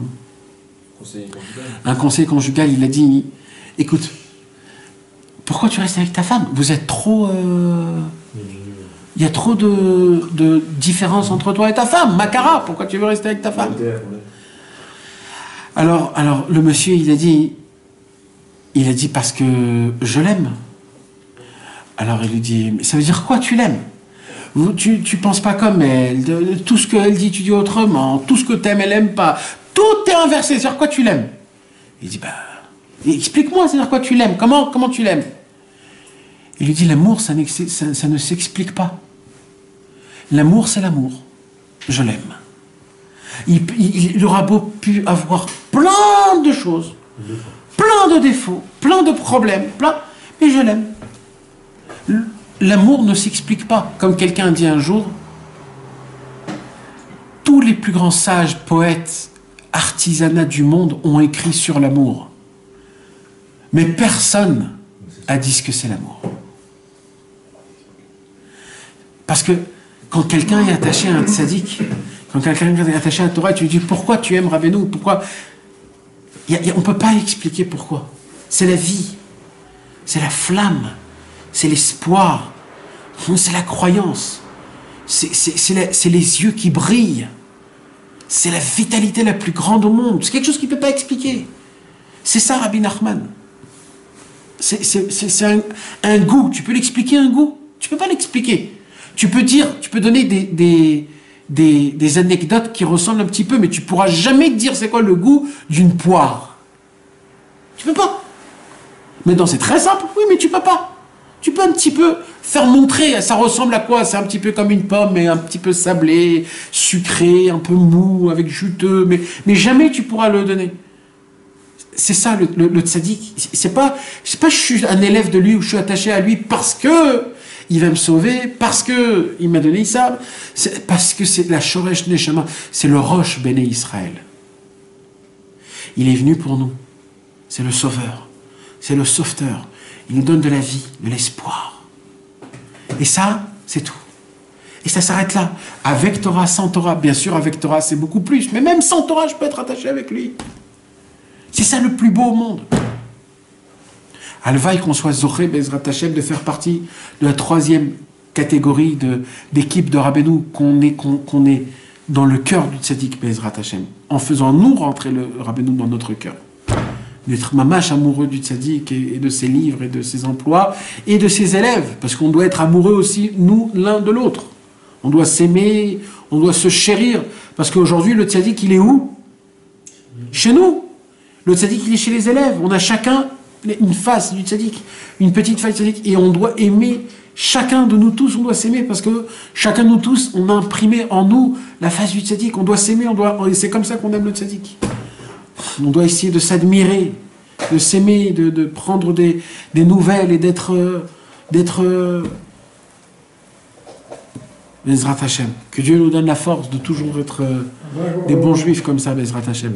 Conseiller conjugal. un conseil conjugal, il a dit Écoute, pourquoi tu restes avec ta femme? Vous êtes trop. euh, Il y a trop de, de différence entre toi et ta femme. Macara, pourquoi tu veux rester avec ta femme? Alors, alors, le monsieur, il a dit Il a dit Parce que je l'aime. Alors, il lui dit Mais ça veut dire quoi, tu l'aimes? Tu, tu penses pas comme elle, tout ce qu'elle dit, tu dis autrement, tout ce que t'aimes, elle aime pas. Tout est inversé, c'est-à-dire quoi tu l'aimes Il dit, bah, explique-moi, c'est-à-dire quoi tu l'aimes Comment, comment tu l'aimes Il lui dit, l'amour, ça, ne s'explique pas. L'amour, c'est l'amour. Je l'aime. Il aura beau pu avoir plein de choses, plein de défauts, plein de problèmes, plein, mais je l'aime. L'amour ne s'explique pas. Comme quelqu'un dit un jour, tous les plus grands sages, poètes, artisanats du monde ont écrit sur l'amour. Mais personne a dit ce que c'est l'amour. Parce que quand quelqu'un est attaché à un tzaddik, quand quelqu'un est attaché à la Torah, tu lui dis pourquoi tu aimes Rabbeinu, pourquoi? On ne peut pas expliquer pourquoi. C'est la vie, c'est la flamme, c'est l'espoir, c'est la croyance, c'est les yeux qui brillent, c'est la vitalité la plus grande au monde. C'est quelque chose qu'il ne peut pas expliquer. C'est ça, Rabbi Nachman. C'est un, un goût. Tu peux l'expliquer un goût? Tu peux pas l'expliquer. Tu peux dire, tu peux donner des, des, des, des anecdotes qui ressemblent un petit peu, mais tu pourras jamais dire c'est quoi le goût d'une poire. Tu peux pas. Maintenant, c'est très simple, oui, mais tu peux pas. Tu peux un petit peu faire montrer, ça ressemble à quoi? C'est un petit peu comme une pomme, mais un petit peu sablé, sucré, un peu mou, avec juteux, mais, mais jamais tu pourras le donner. C'est ça le, le, le tzaddik. C'est pas, c'est pas je suis un élève de lui ou je suis attaché à lui parce que il va me sauver, parce que il m'a donné ça, parce que c'est la Shoresh Neshama, c'est le Roche Béné Israël. Il est venu pour nous. C'est le sauveur. C'est le sauveteur. Il nous donne de la vie, de l'espoir. Et ça, c'est tout. Et ça s'arrête là. Avec Torah, sans Torah, bien sûr, avec Torah, c'est beaucoup plus. Mais même sans Torah, je peux être attaché avec lui. C'est ça le plus beau au monde. Alvaï qu'on soit Zoché Bezrat Hashem de faire partie de la troisième catégorie de- d'équipe de, Rabbeinu, qu'on est, qu'on, qu'on est dans le cœur du tzaddik Bezrat Hashem, en faisant nous rentrer le Rabbeinu dans notre cœur. D'être mamache amoureux du tzaddik et, de ses livres et de ses emplois et de ses élèves, parce qu'on doit être amoureux aussi, nous, l'un de l'autre. On doit s'aimer, on doit se chérir, parce qu'aujourd'hui, le tzaddik, il est où? Chez nous. Le tzaddik, il est chez les élèves. On a chacun une face du tzaddik, une petite face du tzaddik, et on doit aimer chacun de nous tous, on doit s'aimer, parce que chacun de nous tous, on a imprimé en nous la face du tzaddik. On doit s'aimer, on doit, c'est comme ça qu'on aime le tzaddik. On doit essayer de s'admirer, de s'aimer, de, prendre des, nouvelles et d'être. d'être Bezrat. Que Dieu nous donne la force de toujours être euh, des bons juifs comme ça, Bezrat Hashem.